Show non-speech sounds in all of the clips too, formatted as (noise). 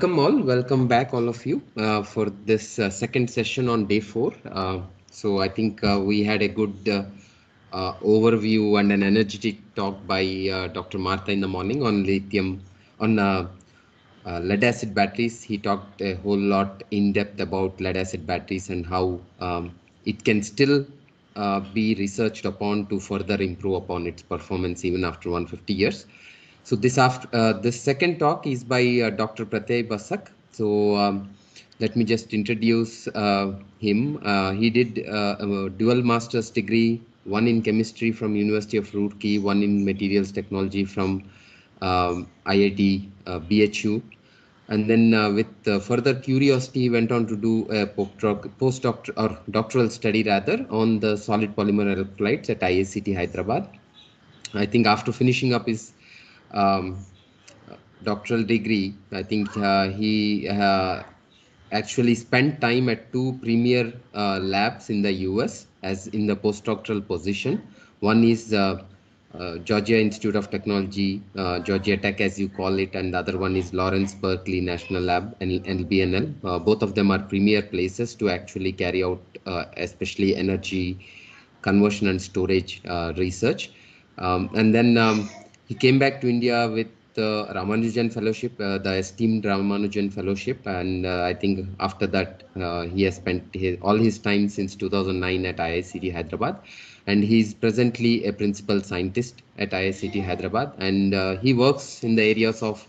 Welcome all, welcome back all of you uh, for this uh, second session on day four. Uh, so I think uh, we had a good uh, uh, overview and an energetic talk by Dr. Martha in the morning on lithium, on lead acid batteries. He talked a whole lot in depth about lead acid batteries and how um, it can still be researched upon to further improve upon its performance even after 150 years. So this after uh, the second talk is by uh, Dr. Pratyay Basak. So um, let me just introduce uh, him. Uh, he did uh, a dual master's degree, one in chemistry from University of Roorkee, one in materials technology from um, IIT uh, BHU. And then with further curiosity, he went on to do a postdoc or doctoral study rather on the solid polymer electrolytes at IICT Hyderabad. I think after finishing up his um, doctoral degree, I think uh, he uh, actually spent time at two premier uh, labs in the US as in the postdoctoral position. One is uh, uh, Georgia Institute of Technology, uh, Georgia Tech as you call it, and the other one is Lawrence Berkeley National Lab, and LBNL. both of them are premier places to actually carry out especially energy conversion and storage research. Um, and then um, he came back to India with the Ramanujan Fellowship, uh, the esteemed Ramanujan Fellowship, and uh, I think after that uh, he has spent his, all his time since 2009 at IICT Hyderabad, and he's presently a principal scientist at IICT Hyderabad, and uh, he works in the areas of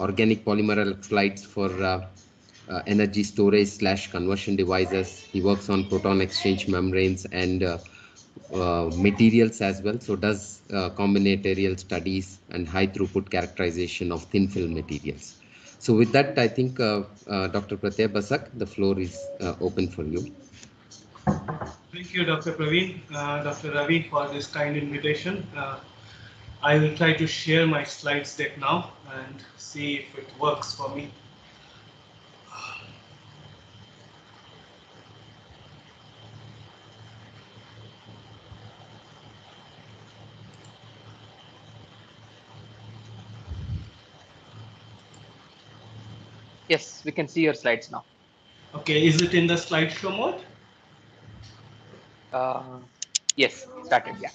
organic polymer electrolytes for uh, uh, energy storage slash conversion devices. He works on proton exchange membranes and uh, materials as well. So does uh, combinatorial studies and high throughput characterization of thin film materials. So with that, I think uh, uh Dr. Pratyay Basak, the floor is uh, open for you. Thank you, Dr. Praveen, Dr. Raavi for this kind invitation. I will try to share my slides deck now and see if it works for me. Yes, we can see your slides now. Okay, is it in the slideshow mode? Uh, yes, started, yeah.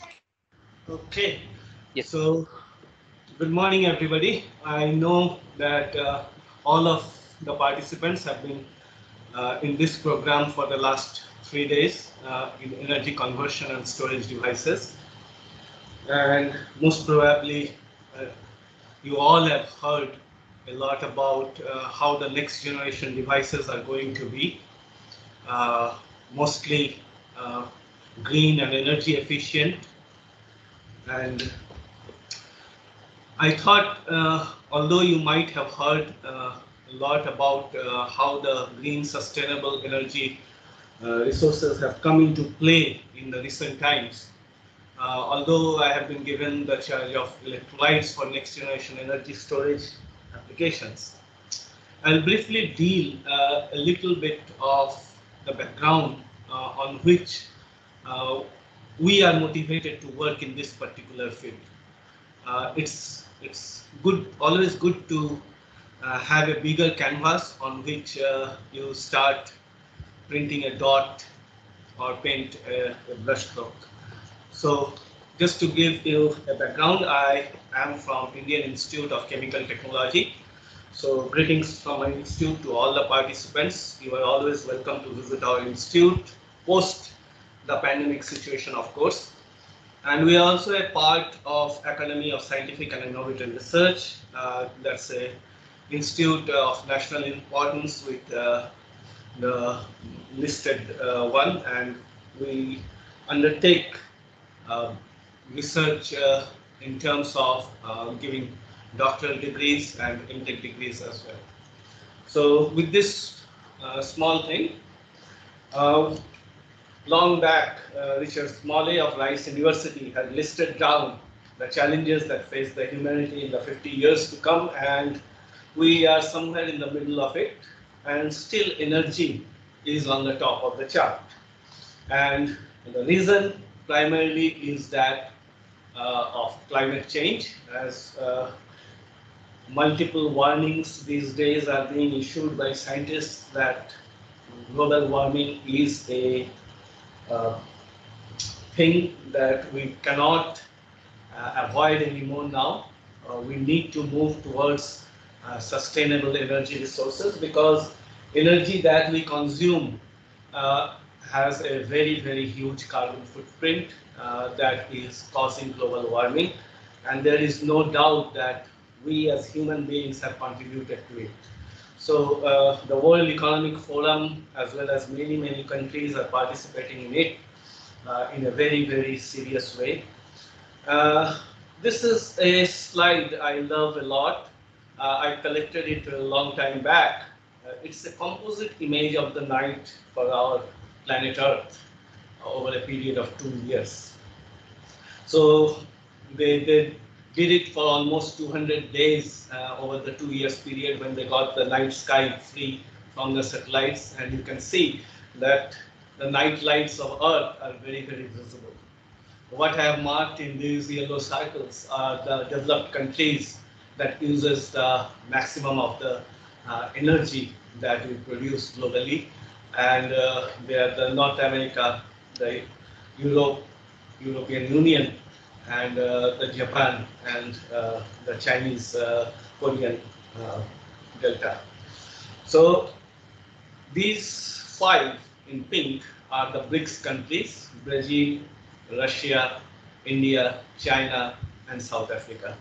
Okay. Yes. So, good morning, everybody. I know that uh, all of the participants have been uh, in this program for the last three days uh, in energy conversion and storage devices. And most probably, uh, you all have heard a lot about uh, how the next generation devices are going to be, uh, mostly uh, green and energy efficient. And I thought, uh, although you might have heard uh, a lot about uh, how the green sustainable energy resources have come into play in the recent times, although I have been given the charge of electrolytes for next generation energy storage applications. I'll briefly deal uh, a little bit of the background uh, on which uh, we are motivated to work in this particular field. Uh, it's it's good, always good to uh, have a bigger canvas on which uh, you start printing a dot or paint a, a brush stroke. So just to give you a background, I am from Indian Institute of Chemical Technology. So greetings from my institute to all the participants. You are always welcome to visit our institute post the pandemic situation, of course. And we are also a part of Academy of Scientific and Innovative Research. Uh, that's a institute of national importance with uh, the listed uh, one, and we undertake uh, research uh, in terms of uh, giving doctoral degrees and MTech degrees as well. So with this uh, small thing, long back, Richard Smalley of Rice University had listed down the challenges that face the humanity in the 50 years to come, and we are somewhere in the middle of it, and still energy is on the top of the chart. And the reason primarily is that of climate change, as uh, multiple warnings these days are being issued by scientists that global warming is a uh, thing that we cannot uh, avoid anymore now. Uh, we need to move towards uh, sustainable energy resources because energy that we consume uh, has a very, very huge carbon footprint uh, that is causing global warming. And there is no doubt that we as human beings have contributed to it. So uh, the World Economic Forum, as well as many, many countries are participating in it uh, in a very, very serious way. Uh, this is a slide I love a lot. Uh, I collected it a long time back. Uh, it's a composite image of the night for our planet Earth over a period of two years. So they, they did it for almost 200 days uh, over the two years period when they got the night sky free from the satellites. And you can see that the night lights of Earth are very, very visible. What I have marked in these yellow circles are the developed countries that uses the maximum of the uh, energy that we produce globally. And uh, they are the North America, the Europe, European Union, and uh, the Japan and uh, the Chinese uh, Korean uh, Delta. So these five in pink are the BRICS countries, Brazil, Russia, India, China, and South Africa.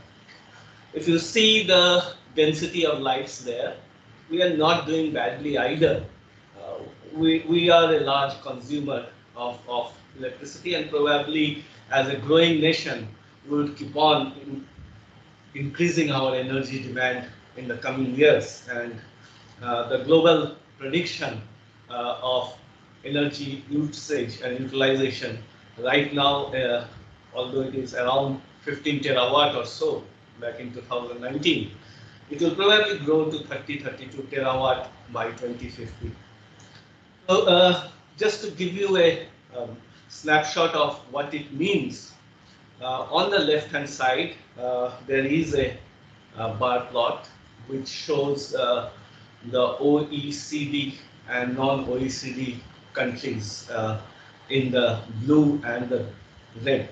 If you see the density of lights there, we are not doing badly either. We, we are a large consumer of, of electricity and probably as a growing nation, we will keep on in, increasing our energy demand in the coming years. And uh, the global prediction uh, of energy usage and utilization right now, uh, although it is around 15 terawatt or so back in 2019, it will probably grow to 30, 32 terawatt by 2050. Uh, just to give you a um, snapshot of what it means, uh, on the left hand side, uh, there is a, a, bar plot which shows uh, the OECD and non-OECD countries uh, in the blue and the red.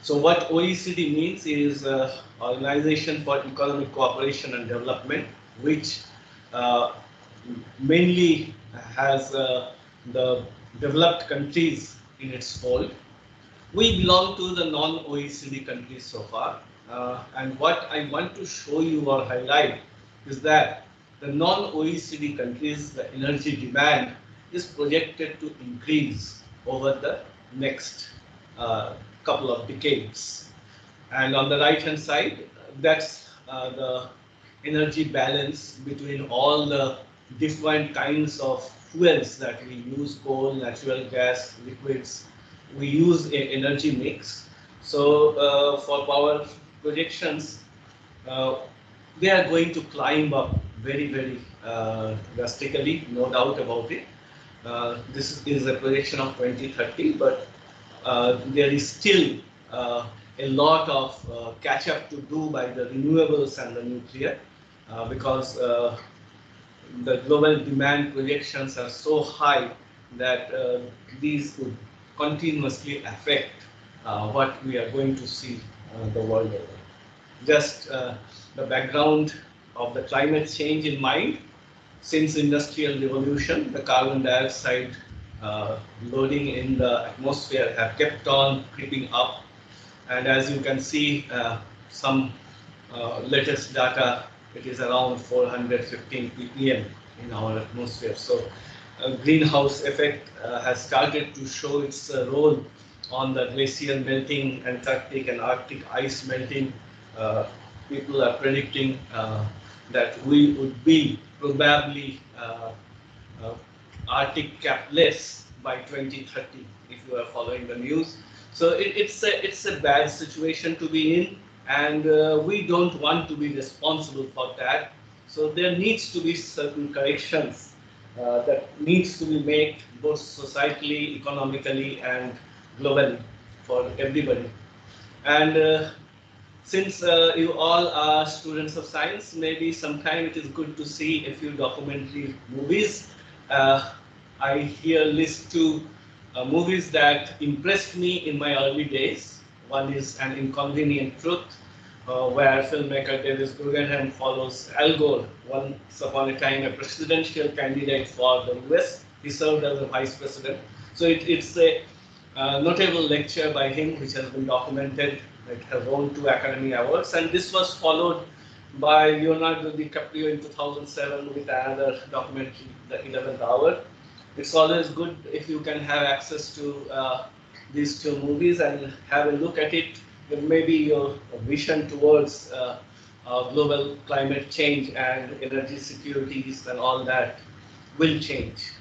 So what OECD means is uh, Organization for Economic Cooperation and Development, which uh, mainly has the developed countries in its fold. We belong to the non-OECD countries so far. Uh, and what I want to show you or highlight is that the non-OECD countries, the energy demand is projected to increase over the next uh, couple of decades. And on the right hand side, that's uh, the energy balance between all the different kinds of fuels that we use, coal, natural gas, liquids, we use a energy mix. So uh, for power projections, uh, they are going to climb up very, very uh, drastically, no doubt about it. Uh, this is a projection of 2030, but uh, there is still uh, a lot of catch up to do by the renewables and the nuclear because the global demand projections are so high that these would continuously affect uh, what we are going to see uh, the world over. Just uh, the background of the climate change in mind, since industrial revolution, the carbon dioxide uh, loading in the atmosphere have kept on creeping up. And as you can see, uh, some uh, latest data, it is around 415 ppm in our atmosphere. So greenhouse effect uh, has started to show its uh, role on the glacier melting, Antarctic and Arctic ice melting. Uh, people are predicting that we would be probably Arctic capless by 2030 if you are following the news. So it, it's a it's a bad situation to be in, and uh, we don't want to be responsible for that. So there needs to be certain corrections uh, that needs to be made both societally, economically, and globally for everybody. And uh, since uh, you all are students of science, maybe sometime it is good to see a few documentary movies. Uh, I here list two uh, movies that impressed me in my early days. One is An Inconvenient Truth, uh, where filmmaker Davis Guggenheim follows Al Gore, once upon a time a presidential candidate for the US. He served as a vice president. So it, it's a uh, notable lecture by him, which has been documented. It has won two Academy Awards, and this was followed by Leonardo DiCaprio in 2007 with another documentary, The 11th Hour. It's always good if you can have access to uh, these two movies and have a look at it. Maybe your vision towards uh, uh, global climate change and energy securities and all that will change.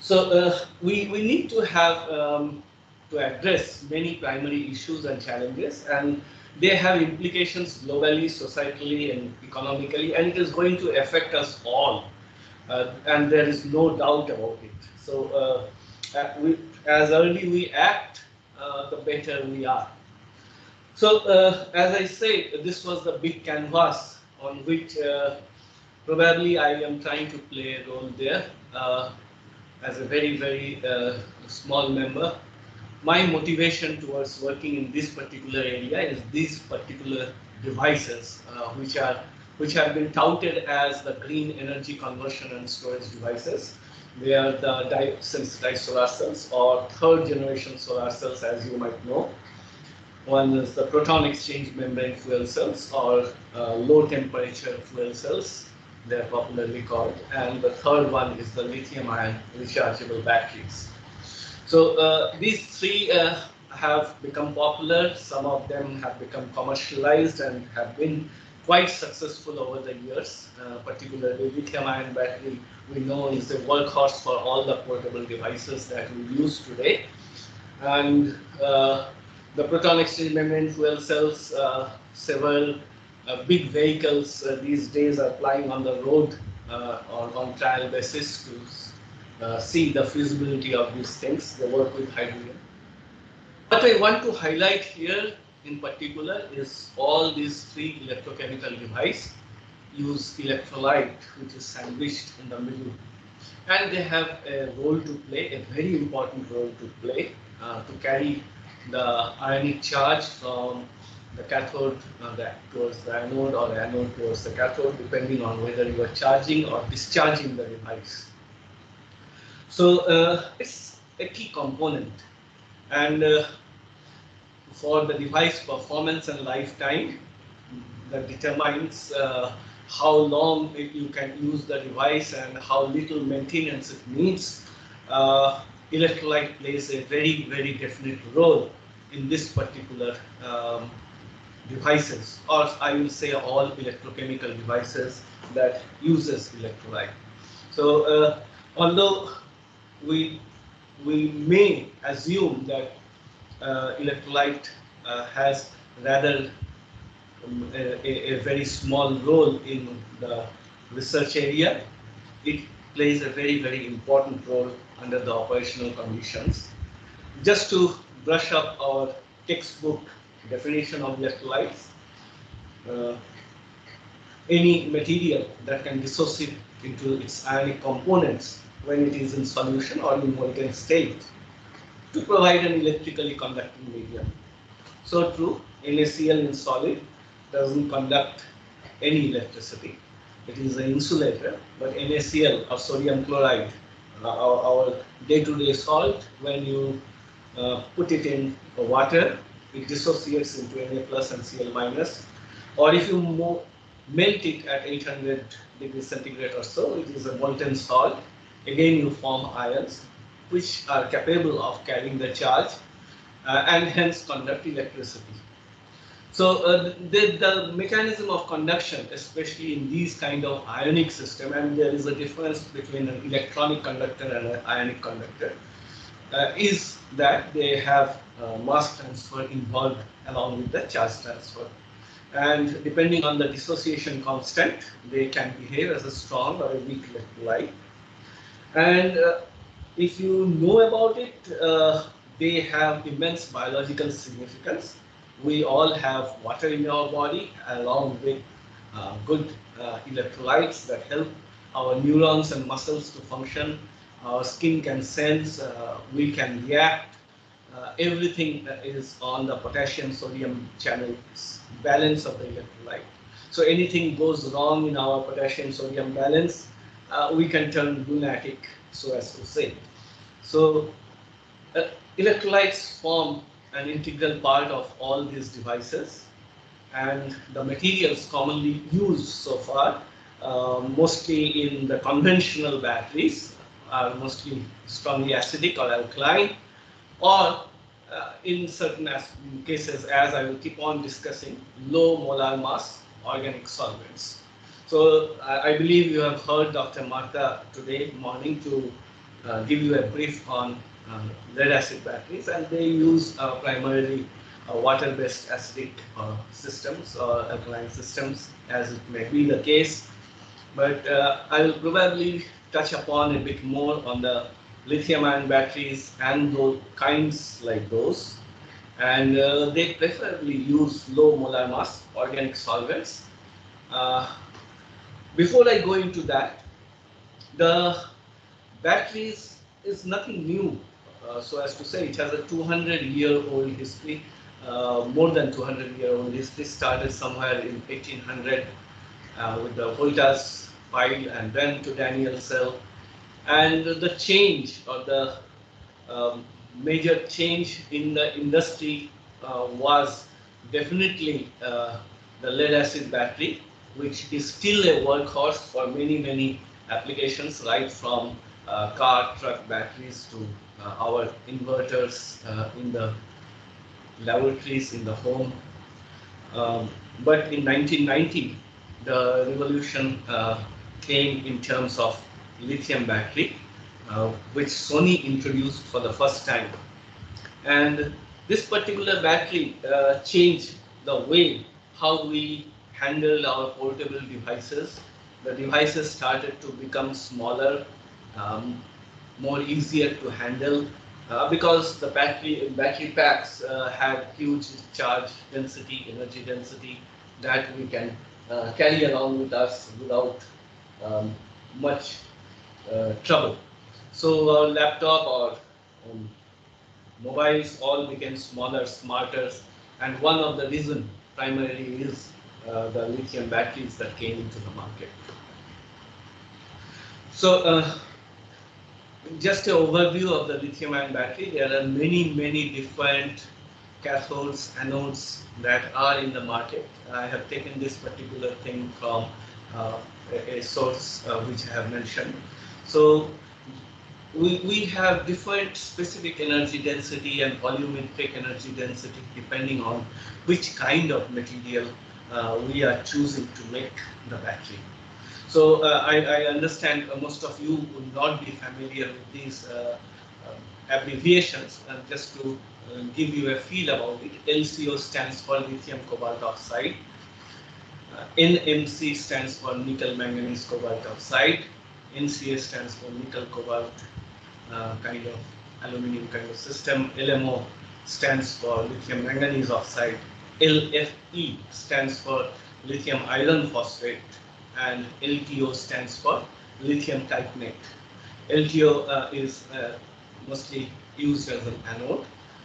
So uh, we, we need to have um, to address many primary issues and challenges and they have implications globally, societally and economically and it is going to affect us all uh, and there is no doubt about it. So uh, we, as early we act, uh, the better we are. So uh, as I said, this was the big canvas on which uh, probably I am trying to play a role there as a very, very small member my motivation towards working in this particular area is these particular devices, uh, which are which have been touted as the green energy conversion and storage devices. They are the dye-sensitized solar cells or third generation solar cells, as you might know. One is the proton exchange membrane fuel cells or uh, low temperature fuel cells, they're popularly called. And the third one is the lithium ion rechargeable batteries. So uh, these three uh, have become popular. Some of them have become commercialized and have been quite successful over the years. Uh, particularly lithium-ion battery, we know is the workhorse for all the portable devices that we use today. And uh, the proton exchange membrane fuel cells, uh, several uh, big vehicles these days are flying on the road or on trial basis to uh, see the feasibility of these things, the work with hydrogen. What I want to highlight here in particular is all these three electrochemical devices use electrolyte which is sandwiched in the middle and they have a role to play, a very important role to play uh, to carry the ionic charge from the cathode uh, towards the anode or the anode towards the cathode depending on whether you are charging or discharging the device. So uh, it's a key component. And uh, for the device performance and lifetime, that determines uh, how long you can use the device and how little maintenance it needs. Uh, electrolyte plays a very, very definite role in this particular um, devices, or I will say all electrochemical devices that uses electrolyte. So uh, although we we may assume that uh, electrolyte uh, has rather a, a, very small role in the research area. It plays a very, very important role under the operational conditions. Just to brush up our textbook definition of electrolytes, uh, any material that can dissociate into its ionic components when it is in solution or in molten state to provide an electrically conducting medium. So true, NaCl in solid doesn't conduct any electricity. It is an insulator, but NaCl or sodium chloride, uh, our day-to-day -day salt, when you uh, put it in water, it dissociates into Na plus and Cl minus. Or if you melt it at 800 degrees centigrade or so, it is a molten salt again you form ions which are capable of carrying the charge uh, and hence conduct electricity. So uh, the, the, mechanism of conduction, especially in these kind of ionic system, and there is a difference between an electronic conductor and an ionic conductor, uh, is that they have uh, mass transfer involved along with the charge transfer. And depending on the dissociation constant, they can behave as a strong or a weak electrolyte. And uh, if you know about it, uh, they have immense biological significance. We all have water in our body along with uh, good uh, electrolytes that help our neurons and muscles to function. Our skin can sense, uh, we can react. Uh, everything is on the potassium sodium channel balance of the electrolyte. So anything goes wrong in our potassium sodium balance, uh, we can turn lunatic, so as to say. So uh, electrolytes form an integral part of all these devices and the materials commonly used so far, uh, mostly in the conventional batteries, are mostly strongly acidic or alkaline, or uh, in certain as cases, as I will keep on discussing, low molar mass organic solvents. So I, believe you have heard Dr. Martha today morning to uh, give you a brief on lead acid batteries, and they use uh, primarily uh, water-based acidic uh, systems or alkaline systems, as it may be the case. But I will probably touch upon a bit more on the lithium-ion batteries and those kinds like those. And uh, they preferably use low molar mass organic solvents. Uh, before I go into that, the batteries is nothing new. Uh, so as to say, it has a 200 year old history uh, more than 200 year old history started somewhere in 1800 uh, with the Voltas pile and then to Daniell cell. And the change or the um, major change in the industry was definitely uh, the lead acid battery, which is still a workhorse for many, many applications, right from uh, car, truck batteries to our inverters in the laboratories in the home. Um, but in 1990, the revolution uh, came in terms of lithium battery, uh, which Sony introduced for the first time. And this particular battery uh, changed the way how we handled our portable devices. The devices started to become smaller, um, more easier to handle, uh, because the battery battery packs uh, had huge charge density, energy density that we can uh, carry along with us without um, much uh, trouble. So our laptop or um, mobiles all became smaller, smarter, and one of the reason primarily is uh, the lithium batteries that came into the market. So uh, just an overview of the lithium ion battery. There are many, many different cathodes, anodes that are in the market. I have taken this particular thing from uh, a, source uh, which I have mentioned. So we, we have different specific energy density and volumetric energy density depending on which kind of material uh, we are choosing to make the battery. So uh, I, I, understand uh, most of you would not be familiar with these uh, abbreviations. Just to give you a feel about it, LCO stands for lithium cobalt oxide. NMC stands for nickel manganese cobalt oxide. NCA stands for nickel cobalt uh, kind of aluminum kind of system. LMO stands for lithium manganese oxide. LFE stands for lithium iron phosphate and LTO stands for lithium type titanate. LTO uh, is uh, mostly used as an anode,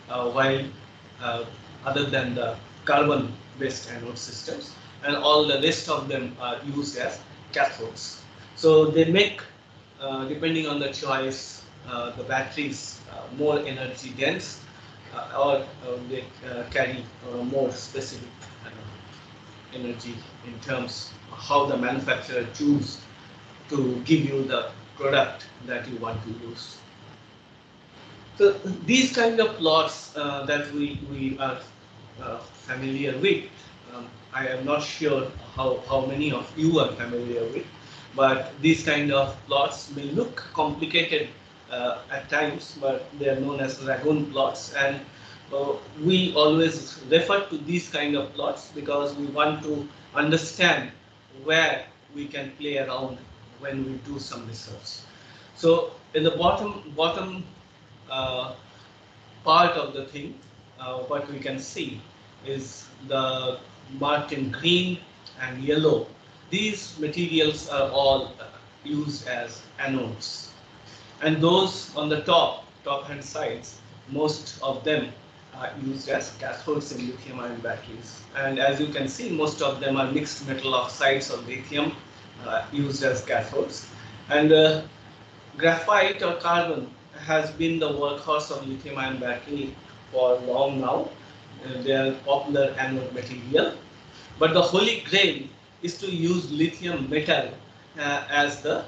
uh, while uh, other than the carbon-based anode systems, and all the rest of them are used as cathodes. So they make, uh, depending on the choice, uh, the batteries more energy dense, or they carry more specific energy in terms how the manufacturer choose to give you the product that you want to use. So these kind of plots uh, that we, we are uh, familiar with, um, I am not sure how, how many of you are familiar with, but these kind of plots may look complicated uh, at times, but they are known as Ragone plots. And uh, we always refer to these kind of plots because we want to understand where we can play around when we do some research. So in the bottom bottom uh, part of the thing, uh, what we can see is the marked in green and yellow. These materials are all used as anodes. And those on the top, top hand sides, most of them are used as cathodes in lithium ion batteries. And as you can see, most of them are mixed metal oxides of lithium uh, used as cathodes. And uh, graphite or carbon has been the workhorse of lithium ion battery for long now. Uh, they are popular anode material. But the holy grail is to use lithium metal uh, as the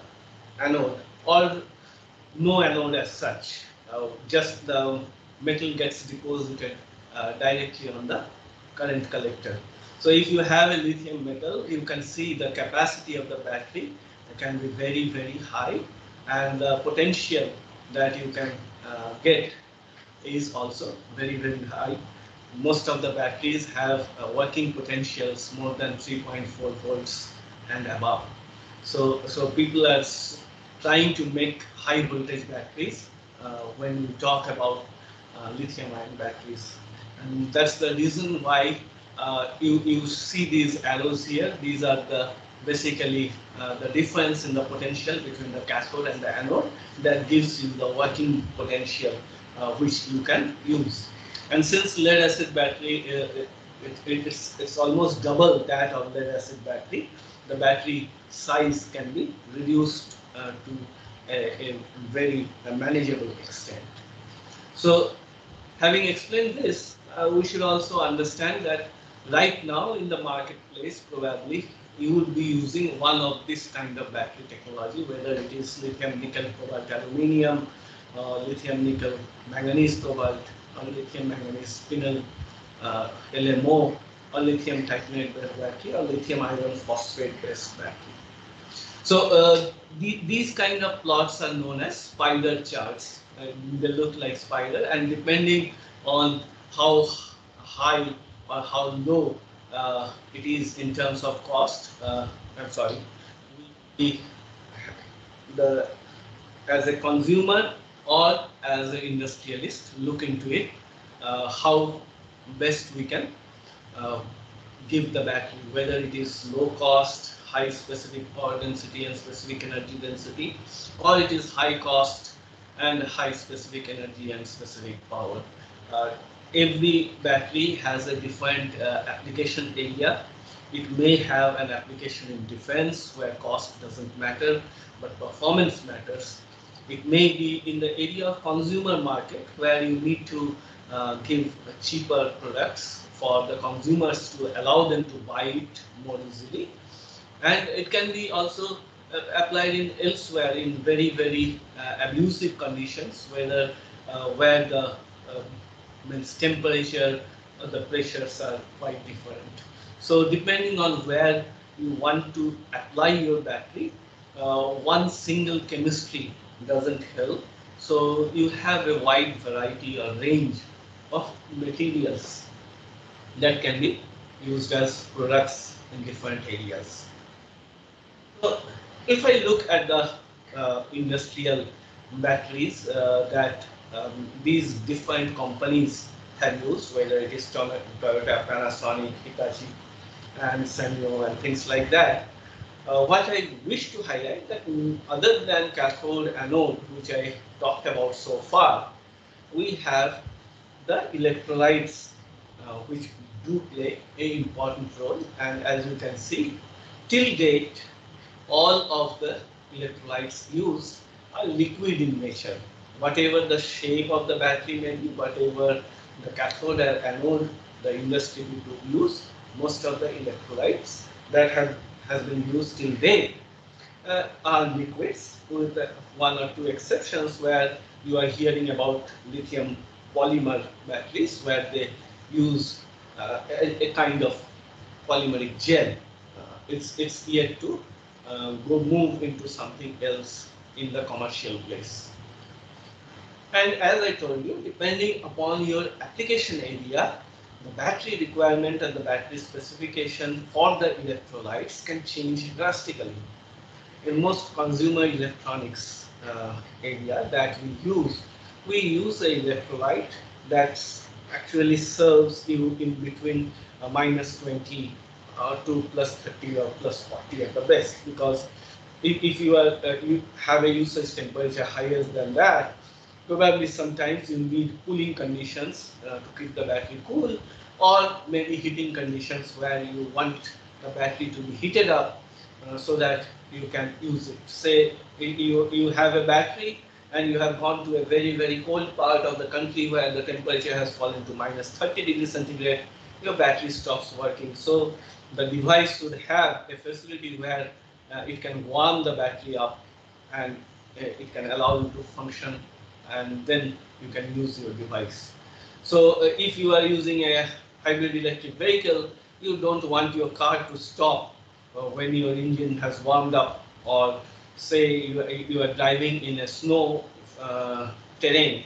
anode or no anode as such. Just the metal gets deposited uh, directly on the current collector. So if you have a lithium metal, you can see the capacity of the battery can be very, very high and the potential that you can uh, get is also very, very high. Most of the batteries have uh, working potentials more than 3.4 volts and above. So, so people are trying to make high voltage batteries uh, when you talk about lithium ion batteries. And that's the reason why uh, you, you see these arrows here. These are the basically uh, the difference in the potential between the cathode and the anode that gives you the working potential uh, which you can use. And since lead acid battery, uh, it, it, it's, it's almost double that of lead acid battery, the battery size can be reduced uh, to a, a very manageable extent. So having explained this, uh, we should also understand that right now in the marketplace, probably you would be using one of this kind of battery technology, whether it is lithium nickel cobalt aluminium, uh, lithium nickel manganese cobalt, or lithium manganese spinel uh, LMO, or lithium titanate based battery, or lithium iron phosphate based battery. So uh, the, these kind of plots are known as spider charts. Uh, they look like spider, and depending on how high or how low uh, it is in terms of cost. Uh, I'm sorry. We, the as a consumer or as an industrialist look into it, uh, how best we can uh, give the battery, whether it is low cost, high specific power density and specific energy density, or it is high cost and high specific energy and specific power. Uh, every battery has a different uh, application area. It may have an application in defense where cost doesn't matter, but performance matters. It may be in the area of consumer market where you need to uh, give cheaper products for the consumers to allow them to buy it more easily. And it can be also applied in elsewhere in very, very uh, abusive conditions, whether uh, where the uh, means temperature, uh, the pressures are quite different. So depending on where you want to apply your battery, uh, one single chemistry doesn't help. So you have a wide variety or range of materials that can be used as products in different areas. So if I look at the uh, industrial batteries uh, that um, these different companies have used, whether it is Toyota, Panasonic, Hitachi, and Sanyo, and things like that. Uh, what I wish to highlight that other than cathode anode, which I talked about so far, we have the electrolytes, uh, which do play an important role. And as you can see, till date, all of the electrolytes used are liquid in nature whatever the shape of the battery may be, whatever the cathode or anode the industry will use, most of the electrolytes that have has been used till date uh, are liquids, with uh, one or two exceptions where you are hearing about lithium polymer batteries where they use uh, a, a, kind of polymeric gel. Uh, it's it's yet to uh, go move into something else in the commercial place. And as I told you, depending upon your application area, the battery requirement and the battery specification for the electrolytes can change drastically. In most consumer electronics uh, area that we use, we use an electrolyte that actually serves you in between uh, minus 20 uh, to plus 30 or plus 40 at the best because if, if you are uh, you have a usage temperature higher than that probably sometimes you need cooling conditions uh, to keep the battery cool or maybe heating conditions where you want the battery to be heated up uh, so that you can use it. Say you, you have a battery and you have gone to a very, very cold part of the country where the temperature has fallen to minus 30 degrees centigrade, your battery stops working. So the device should have a facility where uh, it can warm the battery up and uh, it can allow you to function and then you can use your device. So uh, if you are using a hybrid electric vehicle, you don't want your car to stop uh, when your engine has warmed up or say you are, you are driving in a snow uh, terrain,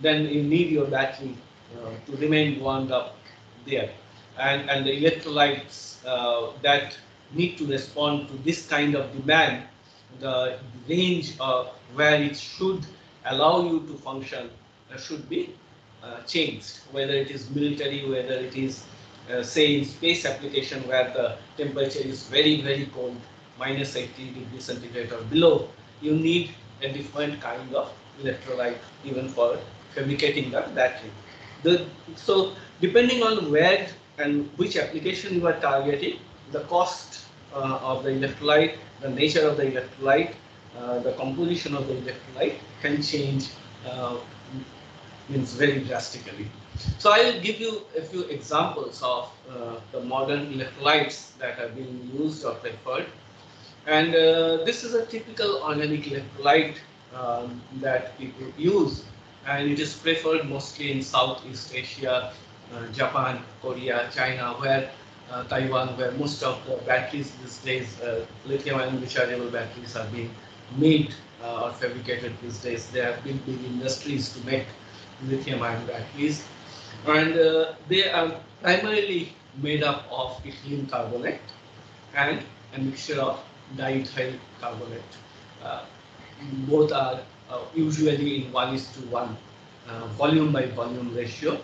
then you need your battery uh, to remain warmed up there. And, and the electrolytes uh, that need to respond to this kind of demand, the range of where it should allow you to function uh, should be uh, changed, whether it is military, whether it is uh, say in space application where the temperature is very, very cold, minus 80 degrees centigrade or below, you need a different kind of electrolyte even for fabricating the battery. The, so depending on where and which application you are targeting, the cost uh, of the electrolyte, the nature of the electrolyte, uh, the composition of the electrolyte can change uh, means very drastically. So I'll give you a few examples of uh, the modern electrolytes that are being used or preferred. And uh, this is a typical organic electrolyte um, that people use and it is preferred mostly in Southeast Asia, Japan, Korea, China, where uh, Taiwan, where most of the batteries these days, uh, lithium ion rechargeable batteries are being made uh, or fabricated these days. There have been big industries to make lithium ion batteries and uh, they are primarily made up of ethylene carbonate and a mixture of diethyl carbonate. Uh, both are uh, usually in 1 is to 1 uh, volume by volume ratio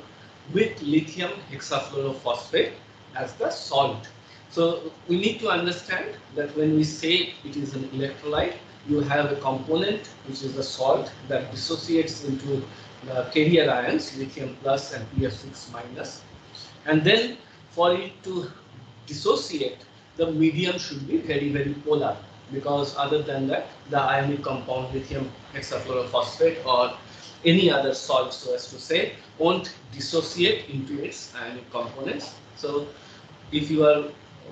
with lithium hexafluorophosphate as the salt. So we need to understand that when we say it is an electrolyte, you have a component which is the salt that dissociates into the carrier ions, lithium plus and PF6 minus. And then for it to dissociate, the medium should be very, very polar because other than that, the ionic compound lithium hexafluorophosphate or any other salt, so as to say, won't dissociate into its ionic components. So if you are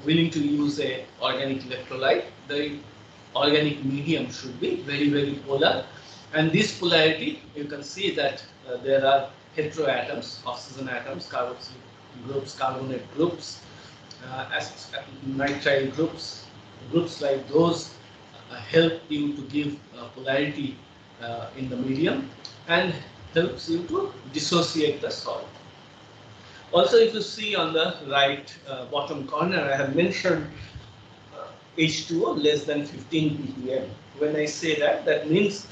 willing to use a organic electrolyte, the organic medium should be very, very polar. And this polarity, you can see that uh, there are heteroatoms, oxygen atoms, carboxyl groups, carbonate groups, uh, nitrile groups, groups like those uh, help you to give uh, polarity uh, in the medium and helps you to dissociate the salt. Also, if you see on the right uh, bottom corner, I have mentioned H2O less than 15 ppm. When I say that, that means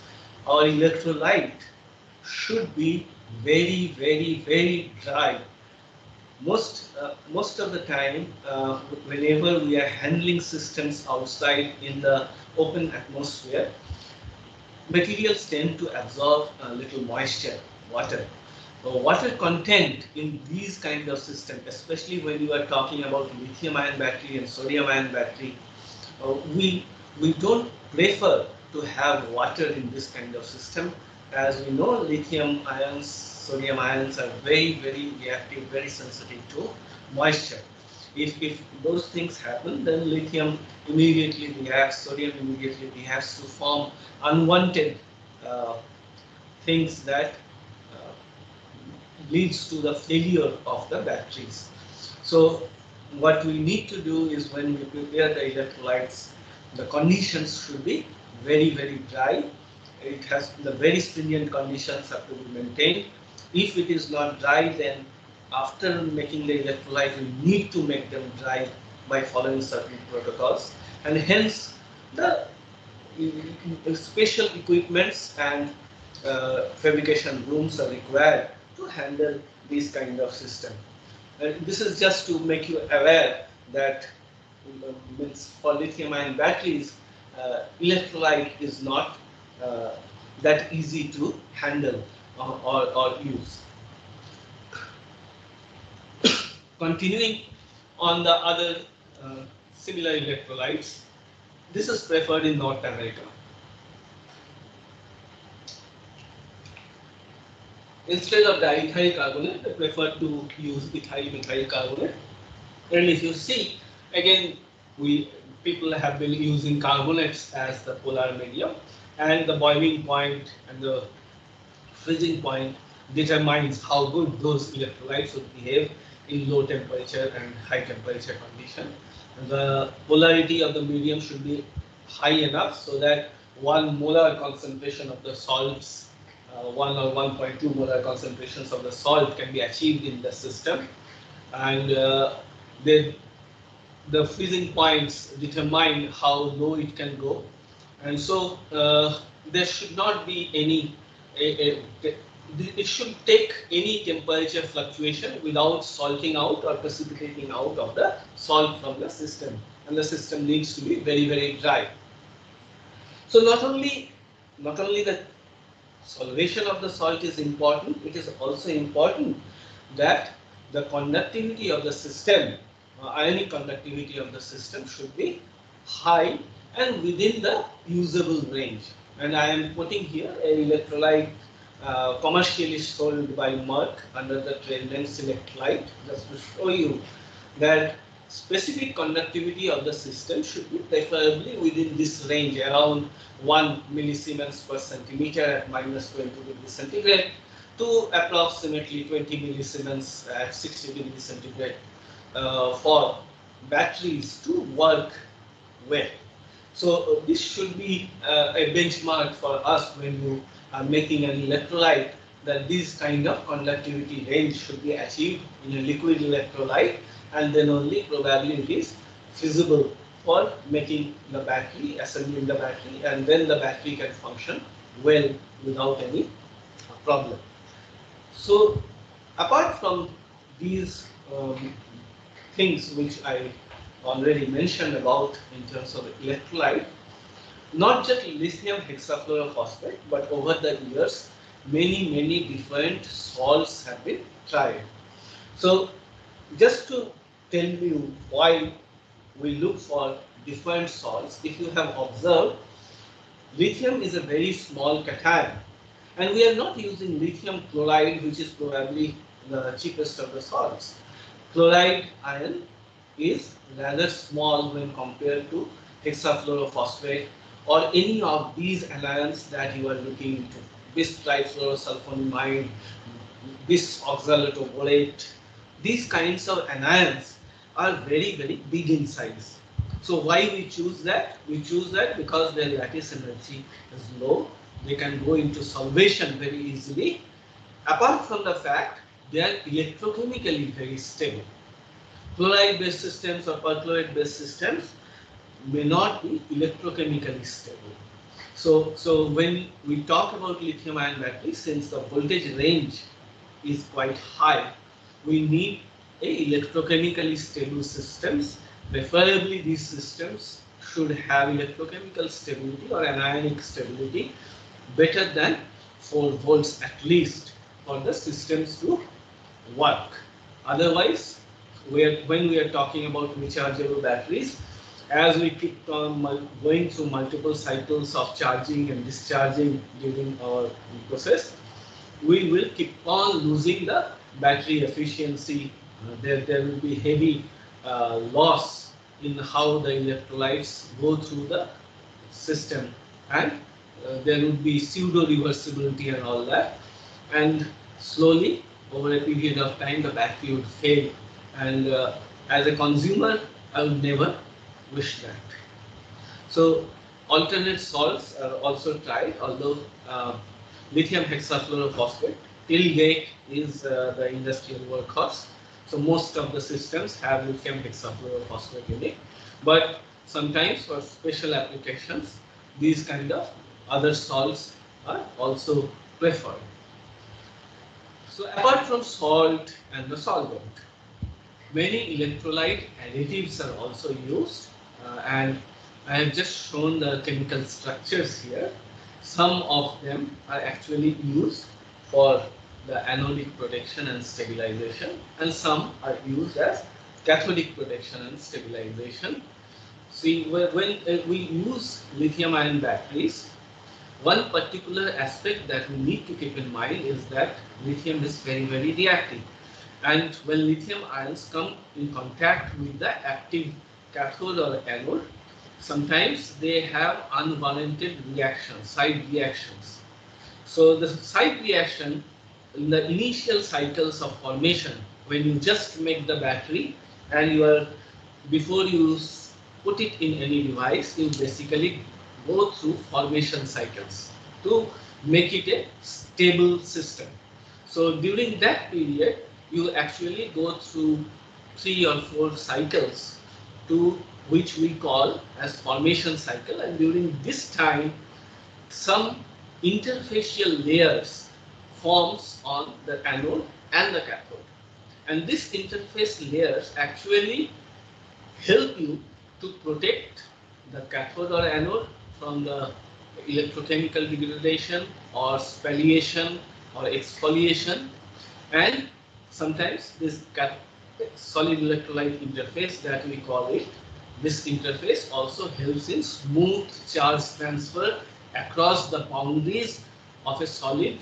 our electrolyte should be very, very, very dry. Most, uh, most of the time, uh, whenever we are handling systems outside in the open atmosphere, materials tend to absorb a little moisture, water. So water content in these kind of systems, especially when you are talking about lithium ion battery and sodium ion battery, uh, we, we don't prefer to have water in this kind of system. As we know, lithium ions, sodium ions are very, very reactive, very sensitive to moisture. If, if those things happen, then lithium immediately reacts, sodium immediately reacts to form unwanted uh, things that uh, leads to the failure of the batteries. So what we need to do is when we prepare the electrolytes, the conditions should be very, very dry. It has the very stringent conditions have to be maintained. If it is not dry, then after making the electrolyte, we need to make them dry by following certain protocols. And hence, the special equipments and uh, fabrication rooms are required to handle this kind of system. And this is just to make you aware that uh, for lithium-ion batteries, uh, electrolyte is not uh, that easy to handle or, or, or use. Continuing on the other uh, similar electrolytes, this is preferred in North America. Instead of diethyl carbonate, they prefer to use ethyl methyl carbonate. And if you see, again, we people have been using carbonates as the polar medium, and the boiling point and the freezing point determines how good those electrolytes would behave in low temperature and high temperature condition. The polarity of the medium should be high enough so that one molar concentration of the salts, uh, one or 1.2 molar concentrations of the salt can be achieved in the system. And uh, the freezing points determine how low it can go. And so uh, there should not be any, a, a, it should take any temperature fluctuation without salting out or precipitating out of the salt from the system. And the system needs to be very, very dry. So not only, not only the solvation of the salt is important, it is also important that the conductivity of the system, uh, ionic conductivity of the system should be high and within the usable range. And I am putting here a electrolyte uh, commercially sold by Merck under the trade name Selectilyte, just to show you that specific conductivity of the system should be preferably within this range around 1 millisiemens per centimeter at minus 20 degrees centigrade to approximately 20 millisiemens at 60 degrees centigrade uh, for batteries to work well. So uh, this should be uh, a benchmark for us when you are making an electrolyte that this kind of conductivity range should be achieved in a liquid electrolyte and then only probably it is feasible for making the battery, assembling the battery and then the battery can function well without any problem. So apart from these um, things which I already mentioned about in terms of electrolyte, not just lithium hexafluorophosphate, but over the years, many, many different salts have been tried. So just to tell you why we look for different salts, if you have observed, lithium is a very small cation. And we are not using lithium chloride, which is probably the cheapest of the salts. Chloride ion is rather small when compared to hexafluorophosphate or any of these anions that you are looking into. Bis trifluorosulfonamide, bis oxalatoborate, these kinds of anions are very, very big in size. So why we choose that? We choose that because their lattice energy is low. They can go into solvation very easily. Apart from the fact they are electrochemically very stable. Chloride-based systems or perchlorate-based systems may not be electrochemically stable. So, so when we talk about lithium-ion batteries, since the voltage range is quite high, we need a electrochemically stable systems. Preferably, these systems should have electrochemical stability or anionic stability better than 4 volts at least for the systems to work. Otherwise, we are, when we are talking about rechargeable batteries, as we keep on going through multiple cycles of charging and discharging during our process, we will keep on losing the battery efficiency. Uh, there, there will be heavy uh, loss in how the electrolytes go through the system. And uh, there would be pseudo reversibility and all that. And slowly over a period of time the battery would fail. And uh, as a consumer I would never wish that. So alternate salts are also tried, although uh, lithium hexafluorophosphate till date is uh, the industrial workhorse. So most of the systems have lithium hexafluorophosphate in it, but sometimes for special applications, these kind of other salts are also preferred. So apart from salt and the solvent, many electrolyte additives are also used and I have just shown the chemical structures here. Some of them are actually used for the anodic protection and stabilization and some are used as cathodic protection and stabilization. See, when uh, we use lithium ion batteries, one particular aspect that we need to keep in mind is that lithium is very, very reactive. And when lithium ions come in contact with the active cathode or anode, sometimes they have unwarranted reactions, side reactions. So the side reaction in the initial cycles of formation, when you just make the battery and you are, before you put it in any device, you basically go through formation cycles to make it a stable system. So during that period, you actually go through three or four cycles to which we call as formation cycle and during this time some interfacial layers forms on the anode and the cathode. And this interface layers actually help you to protect the cathode or anode from the electrochemical degradation or spallation or exfoliation. And sometimes this solid electrolyte interface that we call it this interface also helps in smooth charge transfer across the boundaries of a solid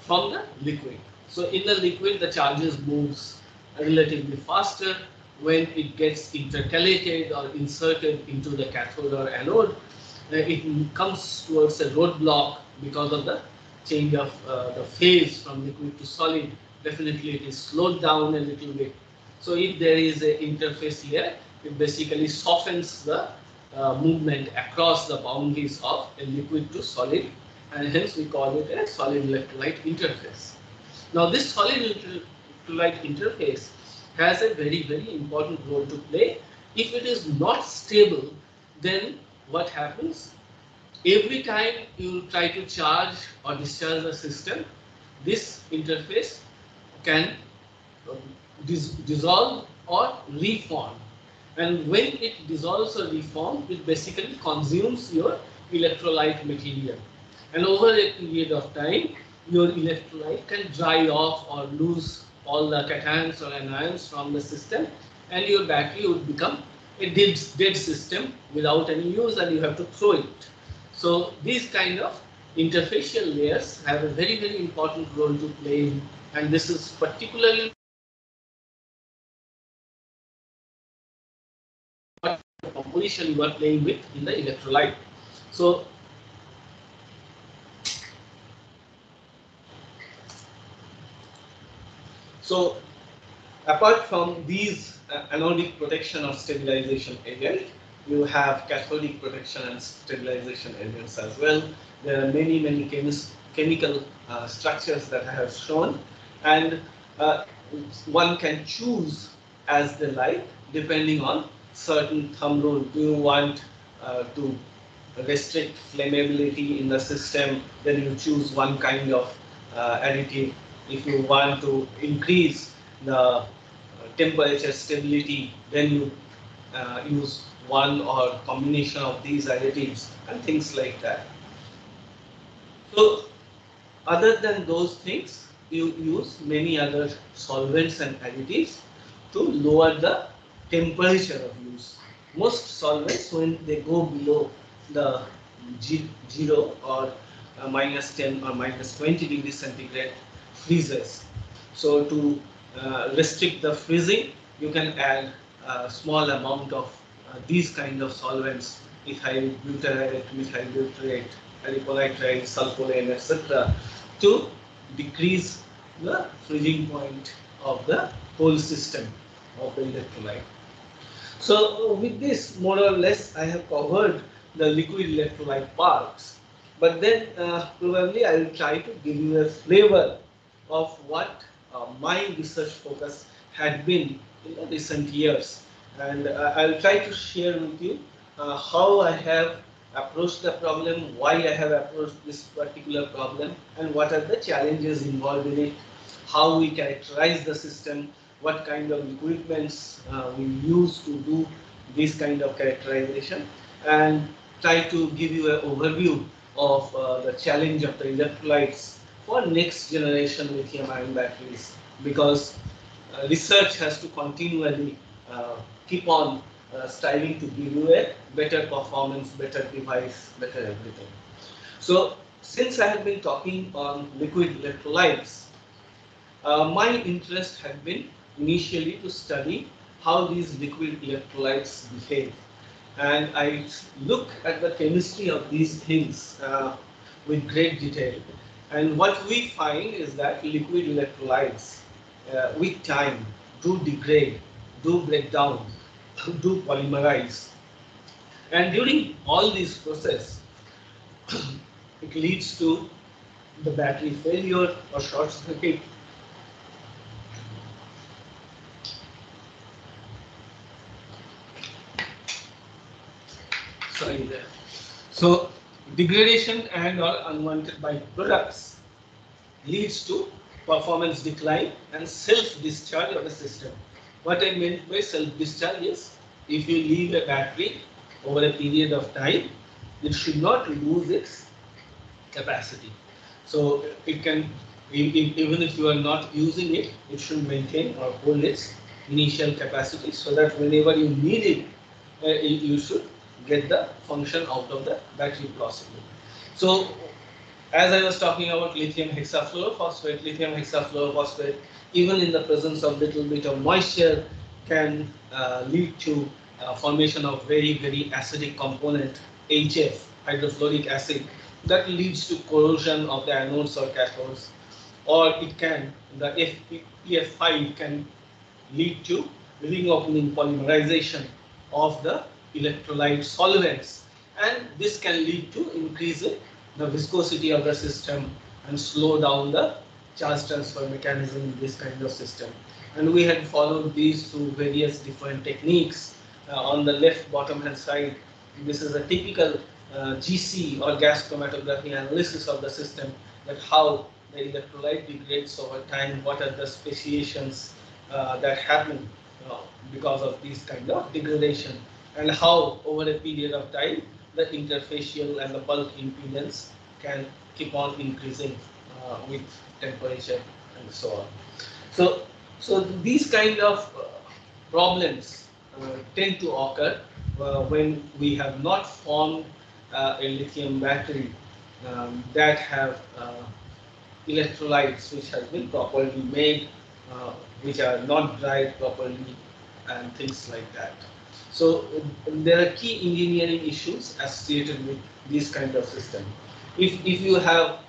from the liquid so in the liquid the charges moves relatively faster when it gets intercalated or inserted into the cathode or anode uh, it comes towards a roadblock because of the change of uh, the phase from liquid to solid. Definitely it is slowed down a little bit. So if there is an interface here, it basically softens the uh, movement across the boundaries of a liquid to solid and hence we call it a solid electrolyte interface. Now this solid electrolyte interface has a very very important role to play. If it is not stable then what happens? Every time you try to charge or discharge the system, this interface can dis dissolve or reform. And when it dissolves or reforms, it basically consumes your electrolyte material. And over a period of time, your electrolyte can dry off or lose all the cations or anions from the system and your battery would become a dead, dead system without any use and you have to throw it. So these kind of interfacial layers have a very, very important role to play and this is particularly composition you are playing with in the electrolyte. So so apart from these uh, anodic protection or stabilization agent. You have cathodic protection and stabilization agents as well. There are many, many chemical uh, structures that I have shown. And uh, one can choose as they like, depending on certain thumb rule. Do you want uh, to restrict flammability in the system, then you choose one kind of uh, additive. If you want to increase the temperature stability, then you uh, use one or combination of these additives and things like that. So other than those things, you use many other solvents and additives to lower the temperature of use. Most solvents, when they go below the zero or uh, minus 10 or minus 20 degrees centigrade freezes. So to uh, restrict the freezing, you can add a small amount of uh, these kind of solvents, ethyl butyrate, methyl butyrate, alipolitrite, sulfolane, etc., to decrease the freezing point of the whole system of the electrolyte. So with this, more or less, I have covered the liquid electrolyte parts. But then uh, probably I will try to give you a flavor of what uh, my research focus had been in the recent years. And uh, I'll try to share with you uh, how I have approached the problem, why I have approached this particular problem, and what are the challenges involved in it, how we characterize the system, what kind of equipments uh, we use to do this kind of characterization, and try to give you an overview of uh, the challenge of the electrolytes for next generation lithium ion batteries because uh, research has to continually uh, keep on uh, striving to give you a better performance, better device, better everything. So since I have been talking on liquid electrolytes, uh, my interest had been initially to study how these liquid electrolytes behave. And I look at the chemistry of these things uh, with great detail. And what we find is that liquid electrolytes uh, with time do degrade, do break down, (coughs) do polymerize. And during all these process, (coughs) it leads to the battery failure or short circuit. There. So degradation and or unwanted byproducts leads to performance decline and self-discharge of the system. What I meant by self-discharge is if you leave a battery over a period of time, it should not lose its capacity. So it can, even if you are not using it, it should maintain or hold its initial capacity so that whenever you need it, uh, you should get the function out of the battery possibly. So as I was talking about lithium hexafluorophosphate, lithium hexafluorophosphate, even in the presence of little bit of moisture, can uh, lead to uh, formation of very, very acidic component, HF, hydrofluoric acid, that leads to corrosion of the anodes or cathodes. Or it can, the PF5 can lead to ring opening polymerization of the electrolyte solvents. And this can lead to increase the viscosity of the system and slow down the charge transfer mechanism in this kind of system. And we had followed these through various different techniques. Uh, on the left bottom hand side, this is a typical uh, GC or gas chromatography analysis of the system that how the electrolyte degrades over time, what are the speciations uh, that happen uh, because of this kind of degradation and how over a period of time the interfacial and the bulk impedance can keep on increasing uh, with temperature and so on. So, so these kind of uh, problems uh, tend to occur uh, when we have not formed uh, a lithium battery um, that have uh, electrolytes which has been properly made, which are not dried properly and things like that. So there are key engineering issues associated with this kind of system. If, if you have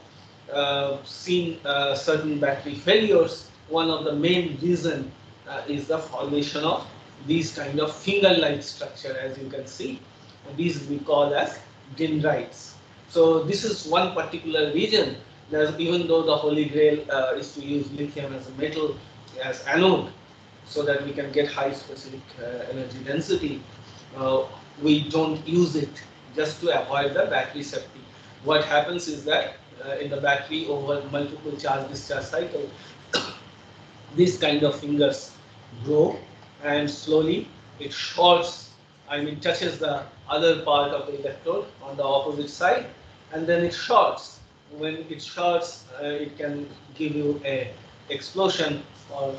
uh, seen uh, certain battery failures, one of the main reason uh, is the formation of these kind of finger-like structure as you can see. These we call as dendrites. So this is one particular region that even though the holy grail uh, is to use lithium as a metal as anode, so that we can get high specific uh, energy density. Uh, we don't use it just to avoid the battery safety. What happens is that uh, in the battery over multiple charge discharge cycle, (coughs) these kind of fingers grow and slowly it shorts, I mean touches the other part of the electrode on the opposite side and then it shorts. When it shorts, uh, it can give you a explosion or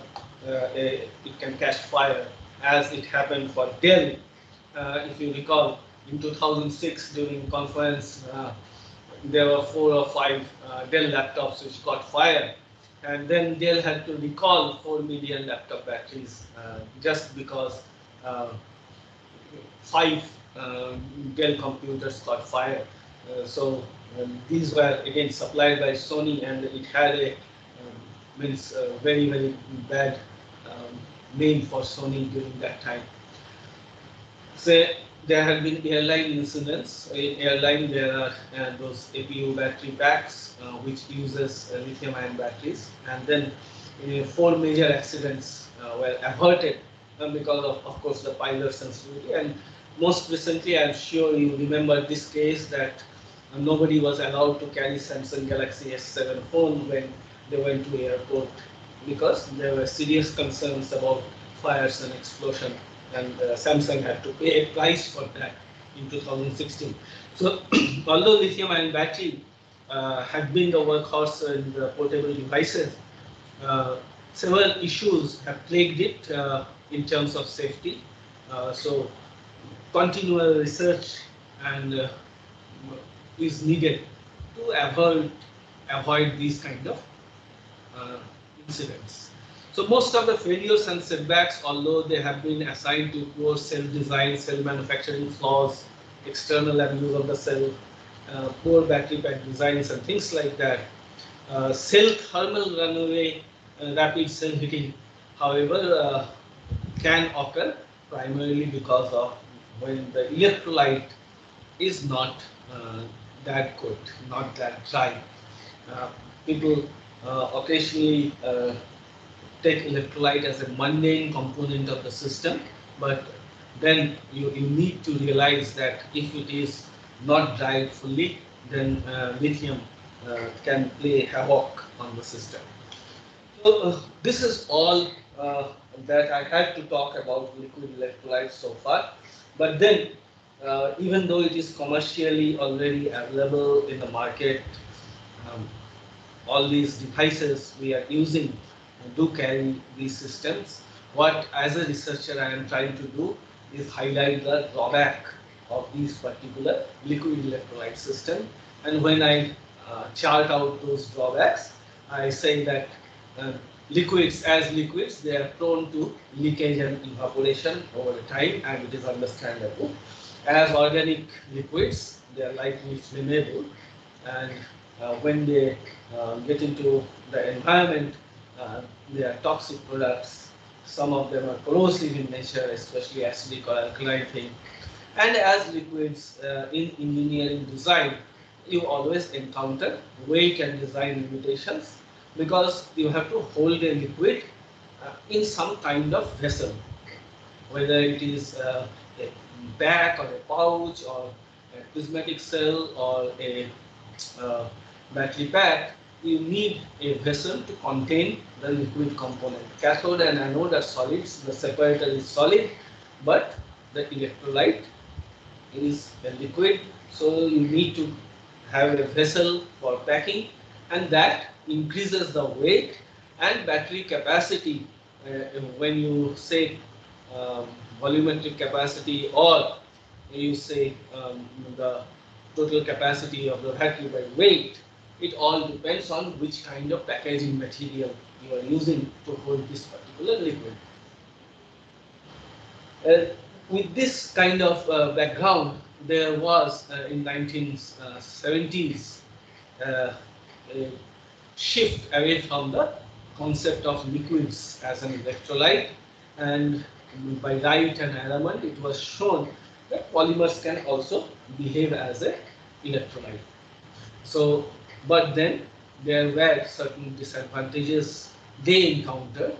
a, it can catch fire as it happened for Dell. Uh, if you recall, in 2006 during conference, uh, there were four or five Dell laptops which caught fire and then Dell had to recall 4 million laptop batteries uh, just because uh, five uh, Dell computers caught fire. so um, these were again supplied by Sony and it had a um, means very very bad name for Sony during that time. So there have been airline incidents. In airline, there are uh, those APU battery packs uh, which uses uh, lithium-ion batteries, and then uh, four major accidents uh, were averted um, because of, of course, the pilot sensitivity. And most recently, I'm sure you remember this case that uh, nobody was allowed to carry Samsung Galaxy S7 phone when they went to airport because there were serious concerns about fires and explosion and uh, Samsung had to pay a price for that in 2016. So (clears throat) although lithium ion battery uh, had been the workhorse in the portable devices, uh, several issues have plagued it uh, in terms of safety. Uh, so continual research and uh, is needed to avoid avoid these kind of uh, incidents. So most of the failures and setbacks, although they have been assigned to poor cell design, cell manufacturing flaws, external abuse of the cell, uh, poor battery pack designs and things like that, uh, cell thermal runaway, uh, rapid cell heating, however, uh, can occur primarily because of when the electrolyte is not uh, that good, not that dry. Uh, people occasionally uh, take electrolyte as a mundane component of the system, but then you, you need to realize that if it is not dried fully, then uh, lithium uh, can play havoc on the system. So uh, this is all uh, that I had to talk about liquid electrolytes so far. But then, uh, even though it is commercially already available in the market, um, all these devices we are using do carry these systems. What, as a researcher, I am trying to do is highlight the drawback of these particular liquid electrolyte system. And when I uh, chart out those drawbacks, I say that uh, liquids as liquids, they are prone to leakage and evaporation over time, and it is understandable. As organic liquids, they are likely flammable, and uh, when they get into the environment, uh, they are toxic products. Some of them are corrosive in nature, especially acidic or alkaline thing. And as liquids uh, in engineering design, you always encounter weight and design limitations because you have to hold a liquid uh, in some kind of vessel, whether it is uh, a bag or a pouch or a prismatic cell or a uh, battery pack, you need a vessel to contain the liquid component. Cathode and anode are solids, the separator is solid, but the electrolyte is a liquid, so you need to have a vessel for packing and that increases the weight and battery capacity uh, when you say um, volumetric capacity or you say um, the total capacity of the battery by weight it all depends on which kind of packaging material you are using to hold this particular liquid. Uh, with this kind of uh, background, there was uh, in 1970s uh, a shift away from the concept of liquids as an electrolyte and by Wright and Armand it was shown that polymers can also behave as a electrolyte. So but then there were certain disadvantages they encountered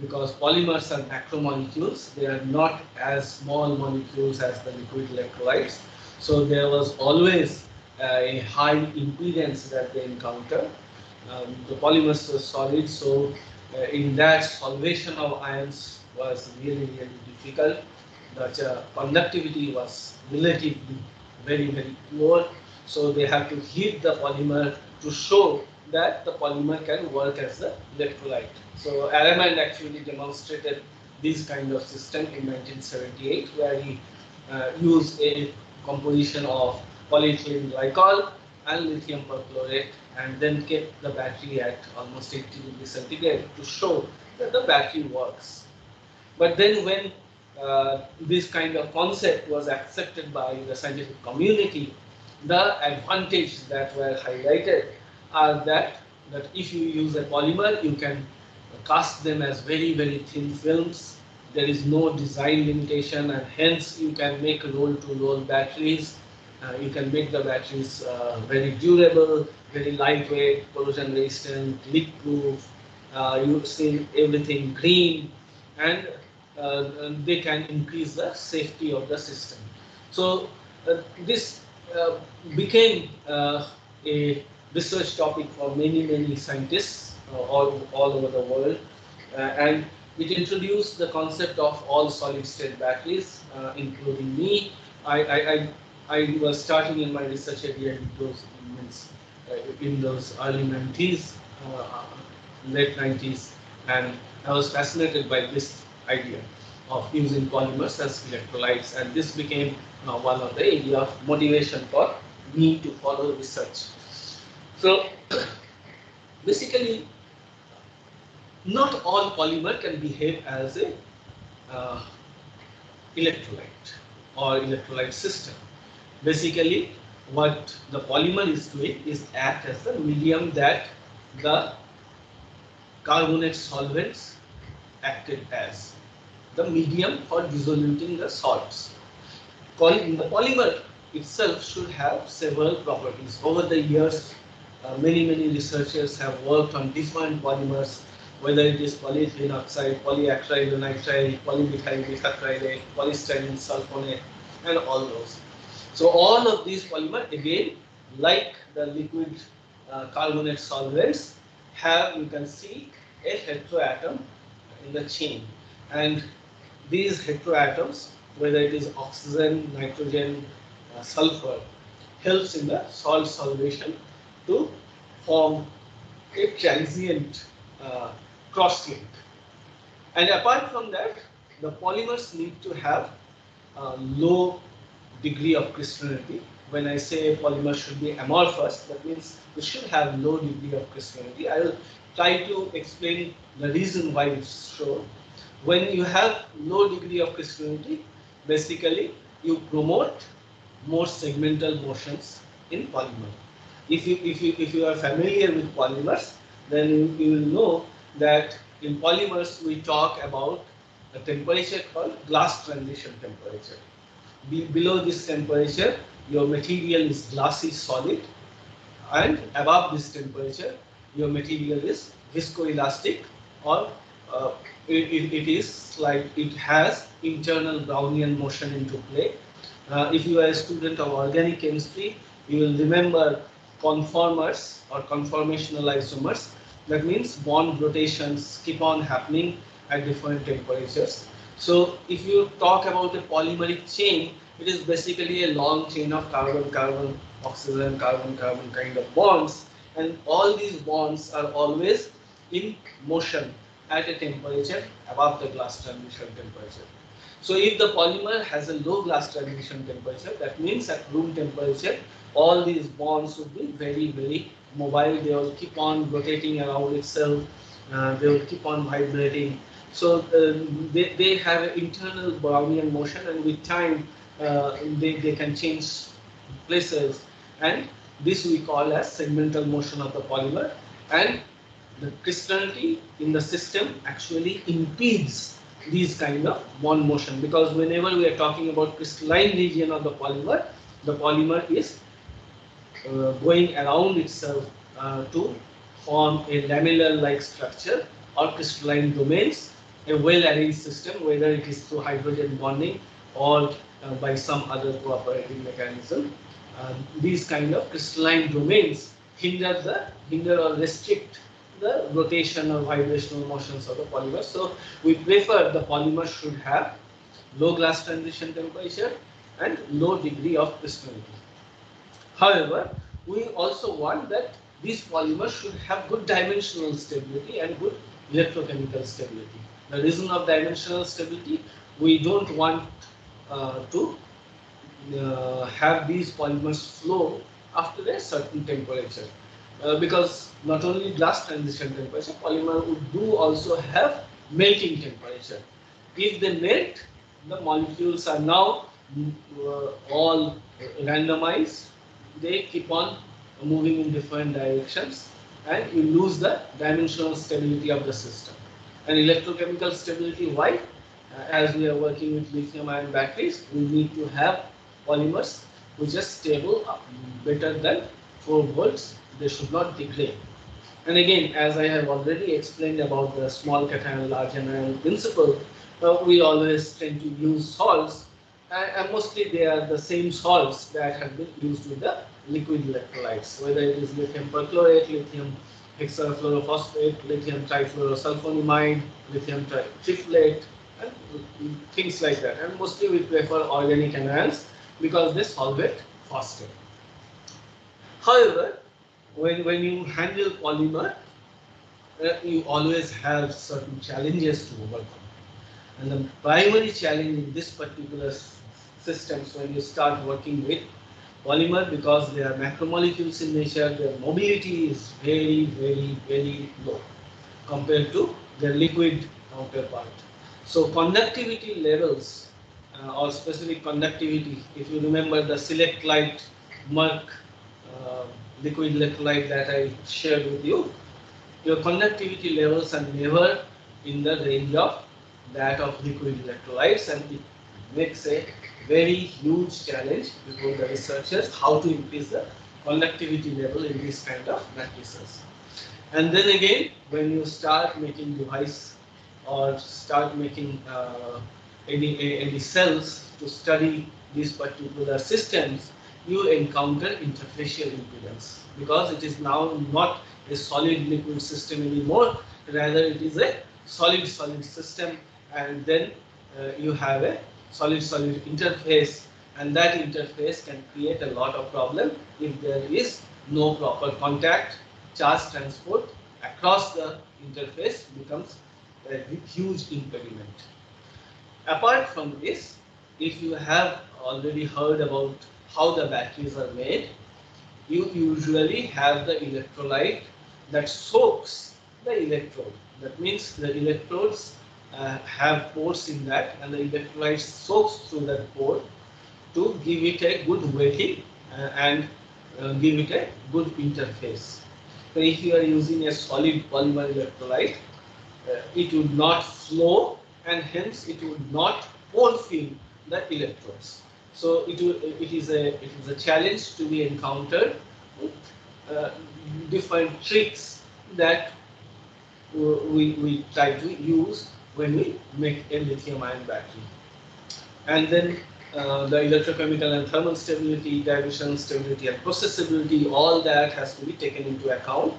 because polymers are macromolecules. They are not as small molecules as the liquid electrolytes. So there was always uh, a high impedance that they encountered. Um, the polymers were solid, so uh, in that solvation of ions was really, really difficult. The uh, conductivity was relatively very, very poor. So they have to heat the polymer to show that the polymer can work as the electrolyte. So Armand actually demonstrated this kind of system in 1978 where he uh, used a composition of polyethylene glycol and lithium perchlorate and then kept the battery at almost 80 degrees centigrade to show that the battery works. But then when uh, this kind of concept was accepted by the scientific community, the advantages that were highlighted are that that if you use a polymer, you can cast them as very, very thin films. There is no design limitation and hence you can make roll-to-roll batteries. Uh, you can make the batteries uh, very durable, very lightweight, corrosion resistant, leak proof. Uh, you see everything green and uh, they can increase the safety of the system. So uh, this uh, became a research topic for many, many scientists uh, all, all over the world. Uh, and it introduced the concept of all solid state batteries, uh, including me. I, I, I, I, was starting in my research area in those, in those early 90s, late 90s, and I was fascinated by this idea of using polymers as electrolytes, and this became one of the area of motivation for me to follow research. So (coughs) basically, not all polymer can behave as a uh, electrolyte or electrolyte system. Basically, what the polymer is doing is act as the medium that the carbonate solvents acted as the medium for dissoluting the salts. The polymer itself should have several properties. Over the years, uh, many, many researchers have worked on different polymers, whether it is polyethylene oxide, polyacrylonitrile, polymethyl methacrylate, polystyrene sulfonate, and all those. So all of these polymer, again, like the liquid uh, carbonate solvents, have, you can see, a heteroatom in the chain. And these heteroatoms, whether it is oxygen, nitrogen, uh, sulfur, helps in the salt solvation to form a transient uh, cross link. And apart from that, the polymers need to have a low degree of crystallinity. When I say polymer should be amorphous, that means it should have low degree of crystallinity. I will try to explain the reason why it's so when you have low degree of crystallinity, basically you promote more segmental motions in polymer. If you, if you, if you are familiar with polymers, then you, you will know that in polymers we talk about a temperature called glass transition temperature. Be, below this temperature, your material is glassy solid and above this temperature, your material is viscoelastic or uh, it, it is like it has internal Brownian motion into play. Uh, if you are a student of organic chemistry, you will remember conformers or conformational isomers. That means bond rotations keep on happening at different temperatures. So if you talk about a polymeric chain, it is basically a long chain of carbon-carbon, oxygen, carbon-carbon kind of bonds. And all these bonds are always in motion at a temperature above the glass transition temperature. So if the polymer has a low glass transition temperature, that means at room temperature, all these bonds would be very, very mobile. They will keep on rotating around itself. Uh, they will keep on vibrating. So uh, they, they have internal Brownian motion and with time uh, they, they can change places and this we call as segmental motion of the polymer and the crystallinity in the system actually impedes these kind of bond motion because whenever we are talking about crystalline region of the polymer, the polymer is uh, going around itself uh, to form a lamellar-like structure or crystalline domains, a well-arranged system, whether it is through hydrogen bonding or uh, by some other cooperating mechanism. Uh, these kind of crystalline domains hinder the hinder or restrict the rotation or vibrational motions of the polymer. So we prefer the polymer should have low glass transition temperature and low degree of crystallinity. However, we also want that these polymers should have good dimensional stability and good electrochemical stability. The reason of dimensional stability, we don't want uh, to uh, have these polymers flow after a certain temperature. Uh, because not only glass transition temperature, polymer would do also have melting temperature. If they melt, the molecules are now uh, all randomized. They keep on moving in different directions and you lose the dimensional stability of the system. And electrochemical stability, why? Uh, as we are working with lithium ion batteries, we need to have polymers which are stable uh, better than 4 volts they should not degrade. And again, as I have already explained about the small cation large anion principle, uh, we always tend to use salts, and, and, mostly they are the same salts that have been used with the liquid electrolytes, whether it is lithium perchlorate, lithium hexafluorophosphate, lithium trifluorosulfonamide, lithium triflate, and things like that. And mostly we prefer organic anions because they solve it faster. However, when, when you handle polymer, uh, you always have certain challenges to overcome. And the primary challenge in this particular systems when you start working with polymer because they are macromolecules in nature, their mobility is very, very, very low compared to their liquid counterpart. So conductivity levels uh, or specific conductivity, if you remember the Selectilyte Merck uh, liquid electrolyte that I shared with you, your conductivity levels are never in the range of that of liquid electrolytes and it makes a very huge challenge before the researchers how to increase the conductivity level in this kind of matrices. And then again, when you start making device or start making uh, any, any cells to study these particular systems, you encounter interfacial impedance because it is now not a solid liquid system anymore, rather it is a solid solid system and then uh, you have a solid solid interface and that interface can create a lot of problem if there is no proper contact charge transport across the interface becomes a huge impediment. Apart from this, if you have already heard about how the batteries are made, you usually have the electrolyte that soaks the electrode. That means the electrodes uh, have pores in that and the electrolyte soaks through that pore to give it a good wetting uh, and uh, give it a good interface. So if you are using a solid polymer electrolyte, uh, it would not flow and hence it would not pore fill the electrodes. So it, it is a it is a challenge to be encountered. Uh, different tricks that we, we try to use when we make a lithium ion battery. And then uh, the electrochemical and thermal stability, division stability and processability, all that has to be taken into account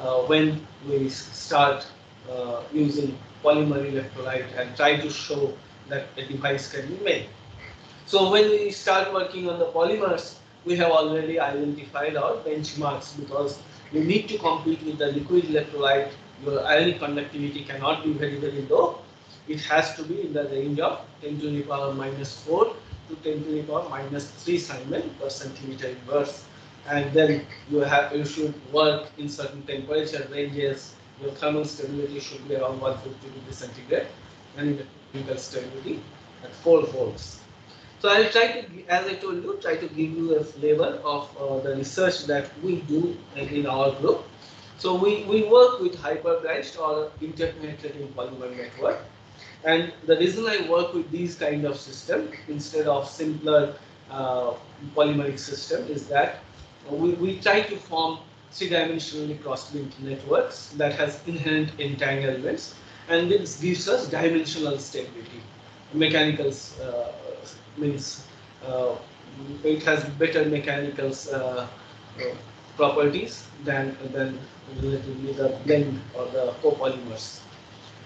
uh, when we start uh, using polymer electrolyte and try to show that a device can be made. So when we start working on the polymers, we have already identified our benchmarks because you need to compete with the liquid electrolyte. Your ionic conductivity cannot be very, very low. It has to be in the range of 10 to the power minus 4 to 10 to the power minus 3 siemens per centimeter inverse. And then you have you should work in certain temperature ranges. Your thermal stability should be around 150 degrees centigrade and electrical stability at 4 volts. So I'll try to, as I told you, try to give you a flavor of uh, the research that we do in our group. So we, we work with hyperbranched or interpenetrating polymer network. And the reason I work with these kind of system instead of simpler uh, polymeric system is that we, we try to form three-dimensionally cross-linked networks that has inherent entanglements and this gives us dimensional stability, mechanical uh, means uh, it has better mechanical uh, properties than than relatively the blend or the copolymers.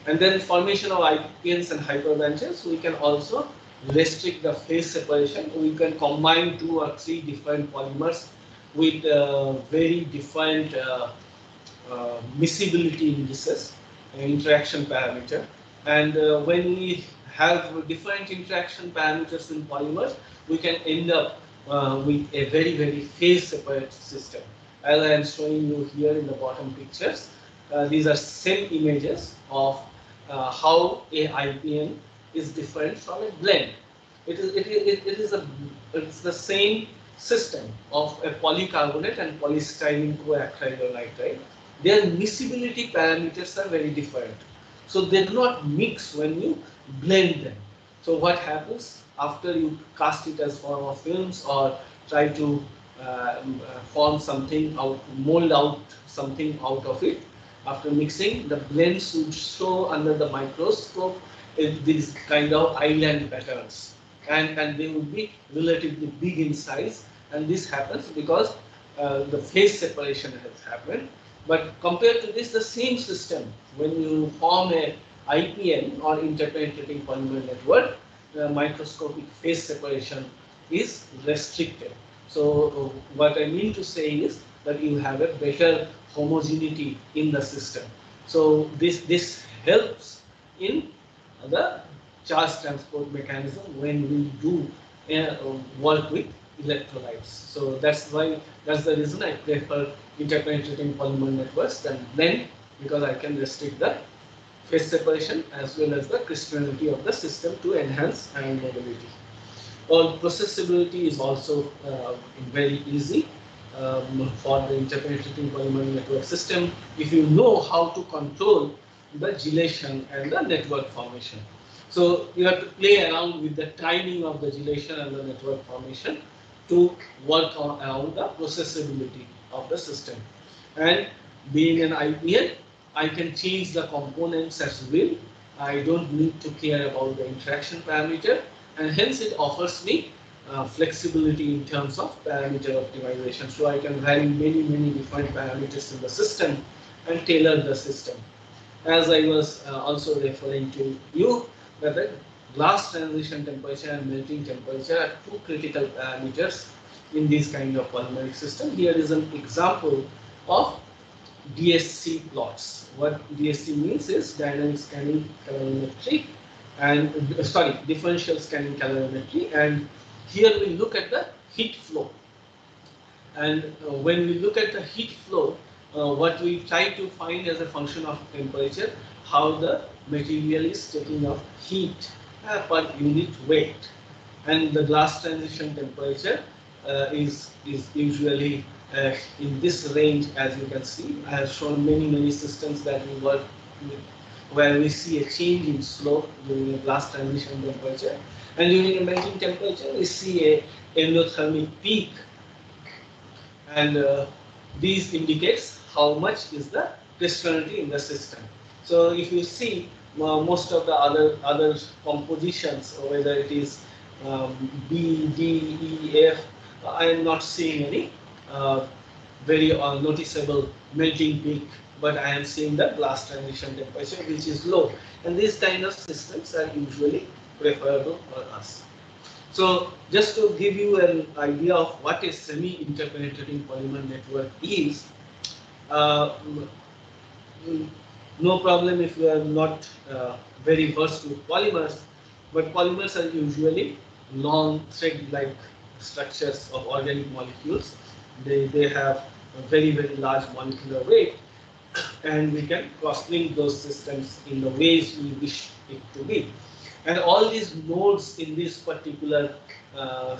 And then formation of IPNs and hyperbranches, we can also restrict the phase separation. We can combine two or three different polymers with uh, very different uh, uh, miscibility indices, interaction parameter. And when we have different interaction parameters in polymers, we can end up uh, with a very, very phase separate system. As I am showing you here in the bottom pictures, uh, these are SEM images of uh, how a IPN is different from a blend. It is, it, it, it is a, it's the same system of a polycarbonate and polystyrene coacrylonitrile. Their miscibility parameters are very different. So they do not mix when you blend them. So what happens after you cast it as form of films or try to uh, form something out, mold out something out of it, after mixing, the blends would show under the microscope these kind of island patterns and, and they would be relatively big in size and this happens because uh, the phase separation has happened. But compared to this, the same system, when you form a IPN or interpenetrating polymer network, the microscopic phase separation is restricted. So what I mean to say is that you have a better homogeneity in the system. So this, this helps in the charge transport mechanism when we do uh, work with electrolytes. So that's why, that's the reason I prefer interpenetrating polymer networks than then because I can restrict the phase separation as well as the crystallinity of the system to enhance ion mobility. Well, processability is also uh, very easy um, for the interpenetrating polymer network system if you know how to control the gelation and the network formation. So you have to play around with the timing of the gelation and the network formation to work on around the processability of the system. And being an IPN, I can change the components as will. I don't need to care about the interaction parameter and hence it offers me uh, flexibility in terms of parameter optimization. So I can vary many, many different parameters in the system and tailor the system. As I was uh, also referring to you, that the glass transition temperature and melting temperature are two critical parameters in this kind of polymeric system. Here is an example of DSC plots. What DSC means is dynamic scanning calorimetry and sorry, differential scanning calorimetry. And here we look at the heat flow. And uh, when we look at the heat flow, uh, what we try to find as a function of temperature, how the material is taking up heat uh, per unit weight. And the glass transition temperature is, is usually uh, in this range as you can see. I have shown many, many systems that we work with where we see a change in slope during a glass transition temperature. And during a melting temperature, we see a endothermic peak. And uh, these indicates how much is the crystallinity in the system. So if you see uh, most of the other other compositions, whether it is um, B, D, E, F, I am not seeing any uh, very uh, noticeable melting peak but I am seeing the glass transition temperature which is low. And these kind of systems are usually preferable for us. So just to give you an idea of what a semi-interpenetrating polymer network is, uh, no problem if you are not uh, very versed with polymers, but polymers are usually long thread-like structures of organic molecules. They, they have a very, very large molecular weight and we can cross-link those systems in the ways we wish it to be. And all these nodes in this particular uh,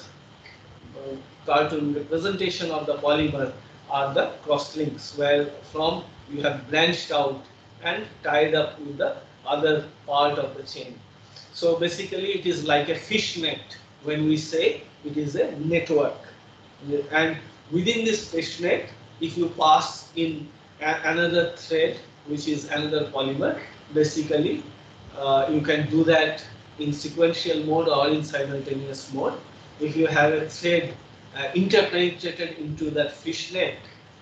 cartoon representation of the polymer are the cross-links where from you have branched out and tied up with the other part of the chain. So basically it is like a fishnet when we say it is a network. And within this fishnet, if you pass in another thread which is another polymer basically uh, you can do that in sequential mode or in simultaneous mode if you have a thread uh, interpenetrated into that fishnet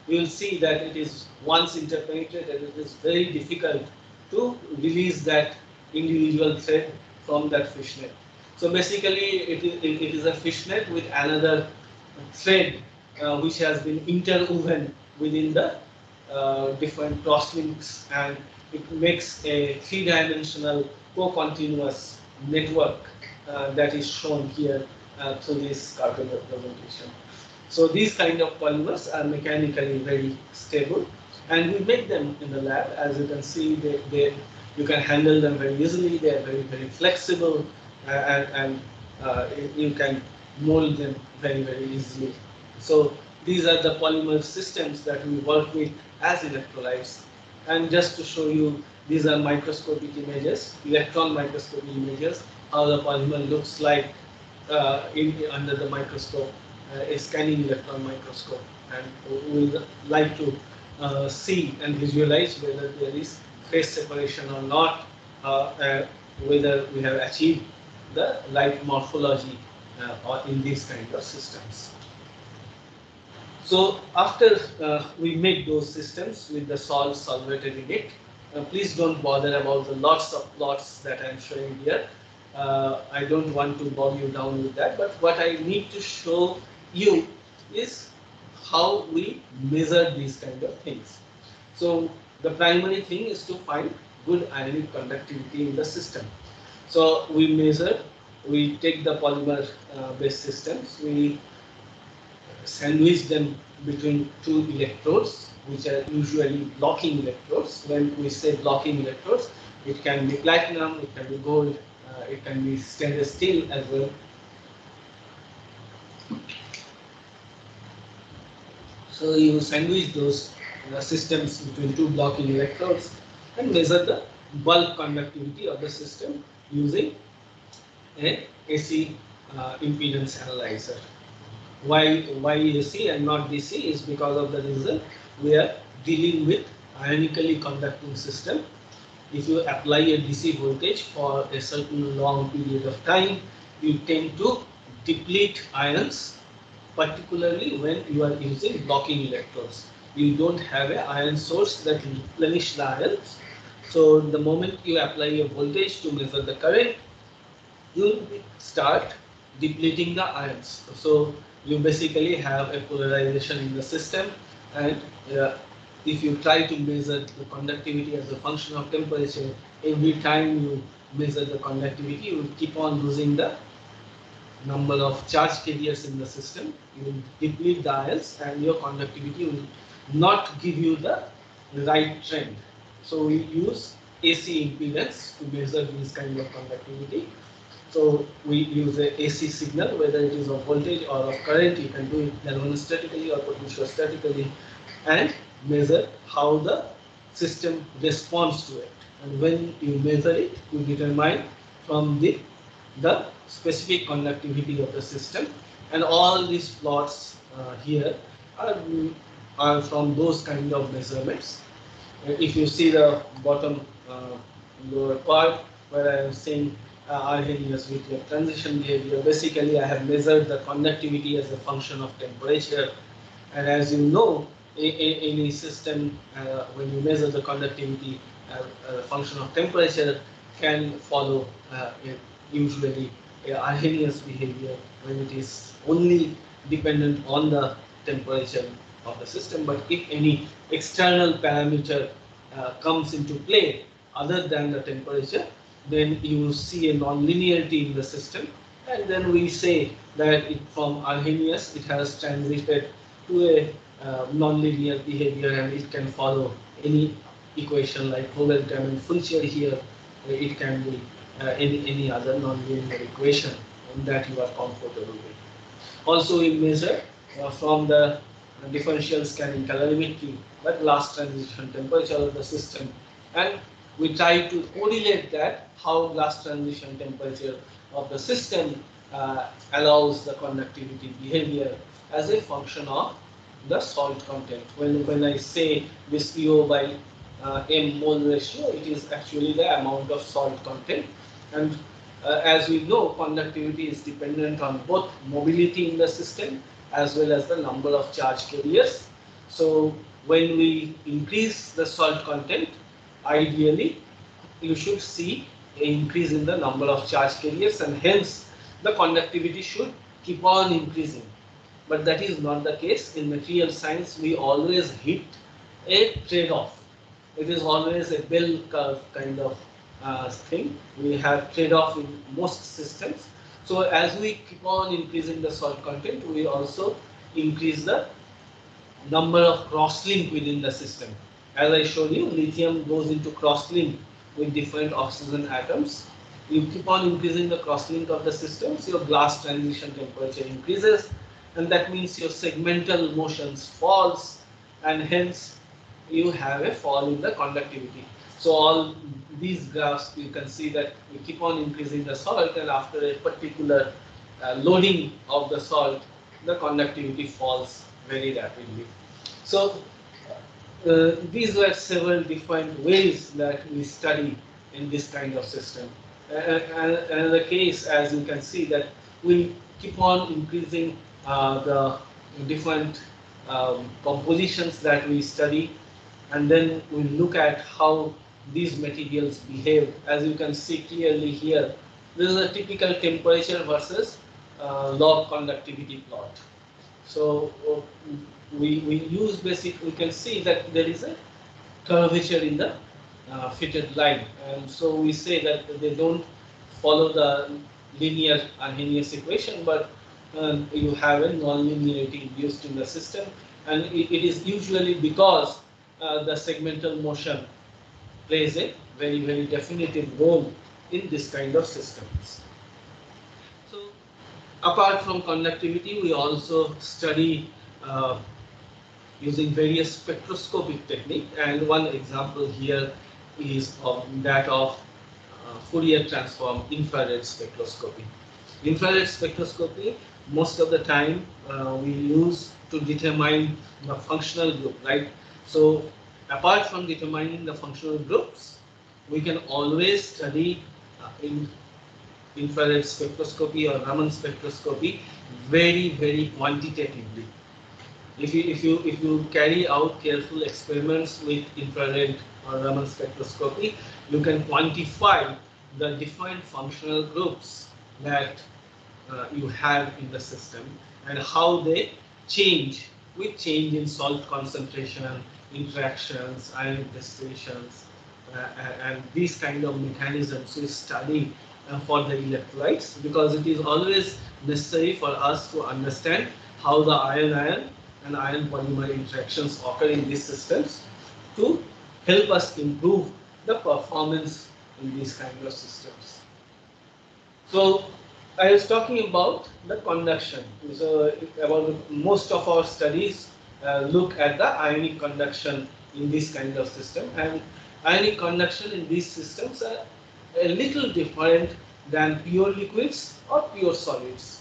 you will see that it is once interpenetrated and it is very difficult to release that individual thread from that fishnet so basically it is, it is a fishnet with another thread uh, which has been interwoven within the uh, different crosslinks and it makes a three-dimensional co-continuous network uh, that is shown here uh, through this cartoon representation. So these kind of polymers are mechanically very stable and we make them in the lab. As you can see, they, they you can handle them very easily. They are very, very flexible and, and uh, you can mold them very, very easily. So these are the polymer systems that we work with as electrolytes. And just to show you, these are microscopic images, electron microscopic images, how the polymer looks like uh, in, under the microscope, uh, a scanning electron microscope. And we would like to uh, see and visualize whether there is phase separation or not, uh, uh, whether we have achieved the light morphology uh, or in these kind of systems. So after uh, we make those systems with the salt solvated in it, uh, please don't bother about the lots of plots that I'm showing here. Uh, I don't want to bog you down with that, but what I need to show you is how we measure these kind of things. So the primary thing is to find good ionic conductivity in the system. So we measure, we take the polymer uh, based systems, we sandwich them between two electrodes, which are usually blocking electrodes. When we say blocking electrodes, it can be platinum, it can be gold, uh, it can be stainless steel as well. So you sandwich those uh, systems between two blocking electrodes and measure the bulk conductivity of the system using an AC uh, impedance analyzer. Why, why AC and not DC is because of the reason we are dealing with ionically conducting system. If you apply a DC voltage for a certain long period of time, you tend to deplete ions, particularly when you are using blocking electrodes. You don't have an ion source that replenish the ions. So the moment you apply a voltage to measure the current, you start depleting the ions. So you basically have a polarization in the system and uh, if you try to measure the conductivity as a function of temperature, every time you measure the conductivity, you will keep on losing the number of charge carriers in the system. You will deplete the ions and your conductivity will not give you the right trend. So we use AC impedance to measure this kind of conductivity. So we use a AC signal, whether it is of voltage or of current, you can do it galvanostatically or potentiostatically and measure how the system responds to it. And when you measure it, you determine from the, the specific conductivity of the system. And all these plots uh, here are, are from those kind of measurements. Uh, if you see the bottom uh, lower part where I am saying uh, Arrhenius with your transition behavior. Basically, I have measured the conductivity as a function of temperature. And as you know, in any system, uh, when you measure the conductivity a function of temperature, can follow uh, usually Arrhenius behavior when it is only dependent on the temperature of the system. But if any external parameter uh, comes into play other than the temperature, then you see a non-linearity in the system. And then we say that it, from Arrhenius, it has transited to a uh, non-linear behavior and it can follow any equation like Vogel-Tammann-Fulcher here. It can be uh, any, any other non-linear equation that you are comfortable with. Also, we measure uh, from the differential scanning calorimetry the glass transition temperature of the system and we try to correlate that how glass transition temperature of the system uh, allows the conductivity behavior as a function of the salt content. When, when I say this PO by uh, M mole ratio, it is actually the amount of salt content. And uh, as we know, conductivity is dependent on both mobility in the system as well as the number of charge carriers. So when we increase the salt content, ideally you should see an increase in the number of charge carriers and hence the conductivity should keep on increasing. But that is not the case. In material science, we always hit a trade-off. It is always a bell curve kind of uh, thing. We have trade-off in most systems. So as we keep on increasing the salt content, we also increase the number of cross-link within the system. As I showed you, lithium goes into cross-link with different oxygen atoms. You keep on increasing the crosslink of the systems, your glass transition temperature increases, and that means your segmental motions falls, and hence you have a fall in the conductivity. So all these graphs, you can see that we keep on increasing the salt, and after a particular uh, loading of the salt, the conductivity falls very rapidly. So uh, these were several different ways that we study in this kind of system. And, and, the case, as you can see, that we keep on increasing uh, the different um, compositions that we study, and then we look at how these materials behave. As you can see clearly here, this is a typical temperature versus uh, log conductivity plot. So uh, we, we use basic, we can see that there is a curvature in the uh, fitted line. And so we say that they don't follow the linear Arrhenius equation, but um, you have a nonlinearity induced in the system. And it, it is usually because uh, the segmental motion plays a very, very definitive role in this kind of systems. So apart from conductivity, we also study uh, using various spectroscopic technique and one example here is of that of uh, Fourier transform infrared spectroscopy. Infrared spectroscopy most of the time uh, we use to determine the functional group, right? So apart from determining the functional groups, we can always study uh, in infrared spectroscopy or Raman spectroscopy very, very quantitatively. If you, if you, if you carry out careful experiments with infrared or Raman spectroscopy, you can quantify the different functional groups that uh, you have in the system and how they change with change in salt concentration, interactions, ion distillations, uh, and these kind of mechanisms we study uh, for the electrolytes because it is always necessary for us to understand how the ion-ion and ion polymer interactions occur in these systems to help us improve the performance in these kind of systems. So I was talking about the conduction. So about most of our studies uh, look at the ionic conduction in this kind of system and ionic conduction in these systems are a little different than pure liquids or pure solids.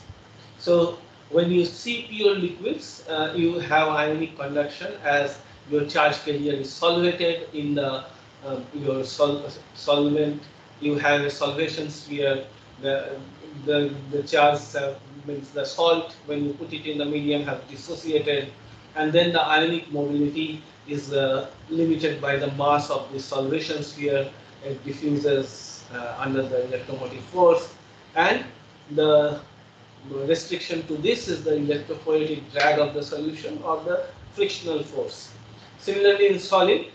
So when you see pure liquids, uh, you have ionic conduction as your charge carrier is solvated in the uh, your sol solvent. You have a solvation sphere. The the the charge uh, means the salt when you put it in the medium has dissociated, and then the ionic mobility is uh, limited by the mass of the solvation sphere. It diffuses uh, under the electromotive force, and the restriction to this is the electrophoretic drag of the solution or the frictional force. Similarly, in solid,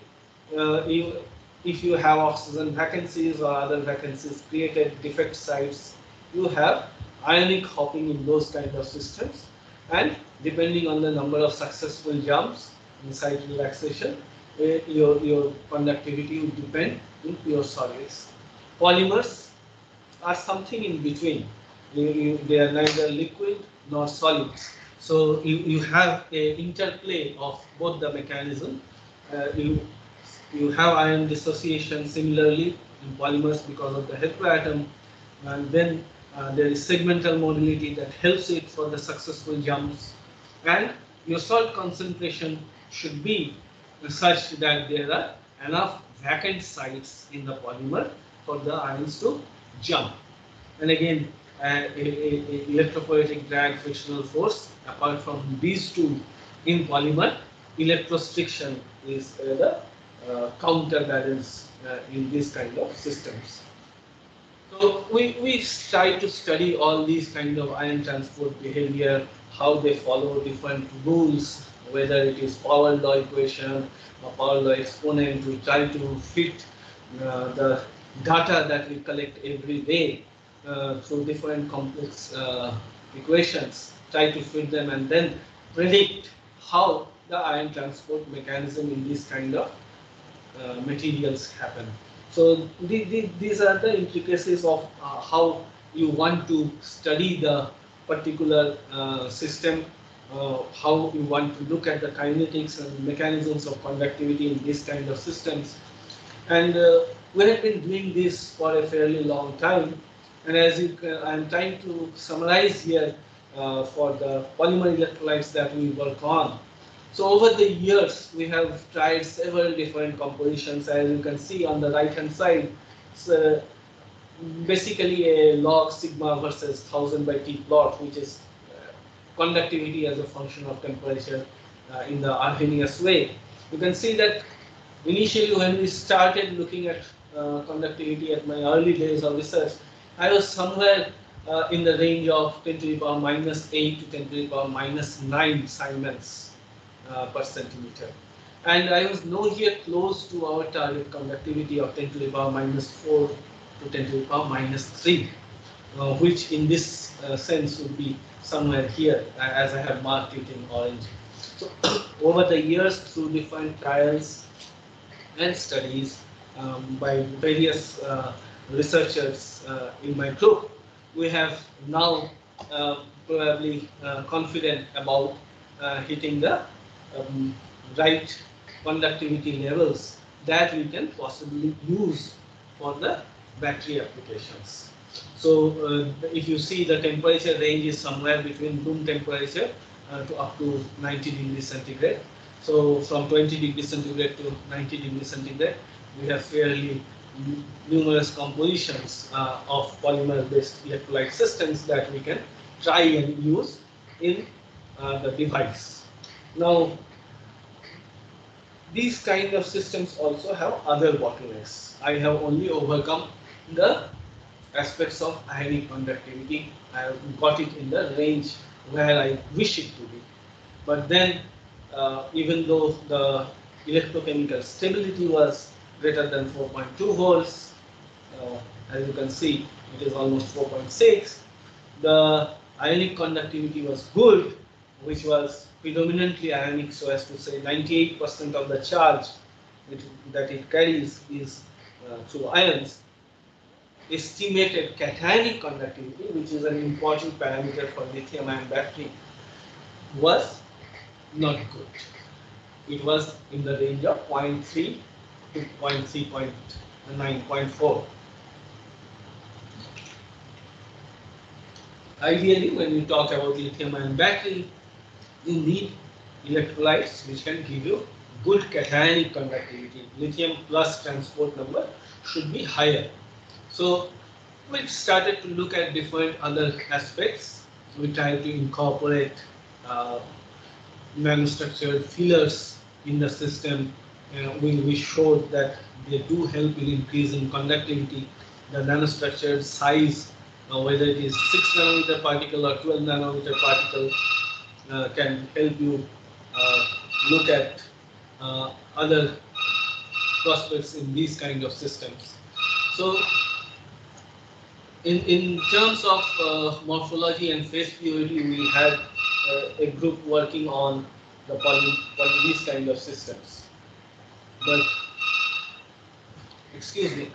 uh, you, if you have oxygen vacancies or other vacancies created defect sites, you have ionic hopping in those kind of systems. And depending on the number of successful jumps inside relaxation, your, your conductivity will depend in pure solids. Polymers are something in between you, you, they are neither liquid nor solids. So you, you have a interplay of both the mechanism. Uh, you, you have ion dissociation similarly in polymers because of the heteroatom. And then uh, there is segmental mobility that helps it for the successful jumps. And your salt concentration should be such that there are enough vacant sites in the polymer for the ions to jump. And again, uh, drag frictional force. Apart from these two in polymer, electrostriction is uh, the uh, counterbalance uh, in this kind of systems. So we, we try to study all these kind of ion transport behavior, how they follow different rules, whether it is power law equation or power law exponent. We try to fit uh, the data that we collect every day uh, through different complex uh, equations, try to fit them and then predict how the ion transport mechanism in this kind of uh, materials happen. So the, the, these are the intricacies of uh, how you want to study the particular uh, system, uh, how you want to look at the kinetics and mechanisms of conductivity in these kind of systems. And we have been doing this for a fairly long time. And as you I'm trying to summarize here uh, for the polymer electrolytes that we work on. So over the years, we have tried several different compositions. As you can see on the right hand side, uh, basically a log sigma versus 1000 by T plot, which is uh, conductivity as a function of temperature. uh, in the Arrhenius way. You can see that initially when we started looking at uh, conductivity at my early days of research, I was somewhere uh, in the range of 10 to the power minus 8 to 10 to the power minus 9 Siemens uh, per centimeter. And I was nowhere close to our target conductivity of 10 to the power minus 4 to 10 to the power minus 3, uh, which in this uh, sense would be somewhere here, as I have marked it in orange. So (coughs) over the years, through different trials and studies um, by various uh, researchers uh, in my group, we have now uh, probably uh, confident about uh, hitting the um, right conductivity levels that we can possibly use for the battery applications. So uh, if you see the temperature range is somewhere between room temperature uh, to up to 90 degrees centigrade. So from 20 degrees centigrade to 90 degrees centigrade, we have fairly numerous compositions uh, of polymer-based electrolyte systems that we can try and use in uh, the device. Now, these kind of systems also have other bottlenecks. I have only overcome the aspects of ionic conductivity. I have got it in the range where I wish it to be. But then, uh, even though the electrochemical stability was greater than 4.2 volts, uh, as you can see, it is almost 4.6. The ionic conductivity was good, which was predominantly ionic, so as to say 98% of the charge it, that it carries is uh, through ions. Estimated cationic conductivity, which is an important parameter for lithium-ion battery, was not good. It was in the range of 0.3 to 0.3.9.4. Ideally, when you talk about lithium-ion battery, you need electrolytes which can give you good cationic conductivity. Lithium plus transport number should be higher. So we started to look at different other aspects. We tried to incorporate uh, nanostructured fillers in the system. Uh, we, we showed that they do help in increasing conductivity. The nanostructured size, uh, whether it is 6 nanometer particle or 12 nanometer particle, uh, can help you uh, look at uh, other prospects in these kind of systems. So in, in terms of uh, morphology and face purity, we had uh, a group working on the poly, poly, kind of systems. But, excuse me.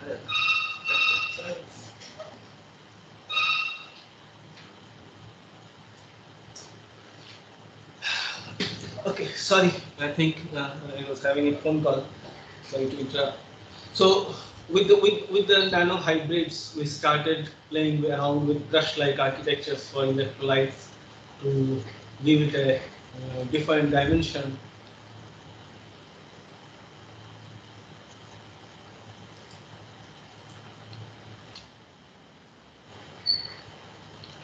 Okay, sorry, I think uh, I was having a phone call. Sorry to interrupt. So with the with, with the nano hybrids, we started playing around with brush-like architectures for electrolytes to give it a uh, different dimension.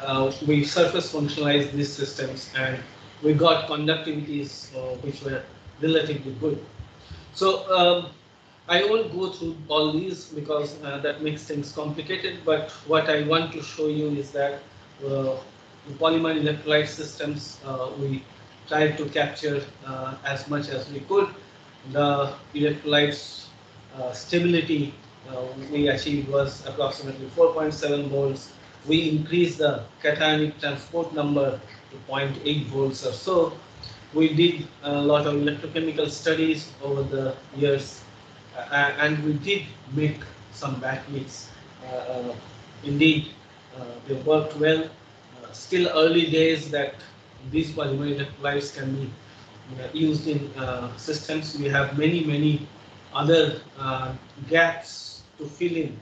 Uh, we surface functionalized these systems and we got conductivities uh, which were relatively good. So um, I won't go through all these because uh, that makes things complicated, but what I want to show you is that uh, the polymer electrolyte systems, uh, we tried to capture uh, as much as we could. The electrolytes uh, stability we achieved was approximately 4.7 volts. We increased the cationic transport number to 0.8 volts or so. We did a lot of electrochemical studies over the years uh, Uh, and we did make some batteries. Uh, uh, indeed, uh, they worked well. Uh, still early days that these polymer electrolytes can be used in systems. We have many, many other gaps to fill in.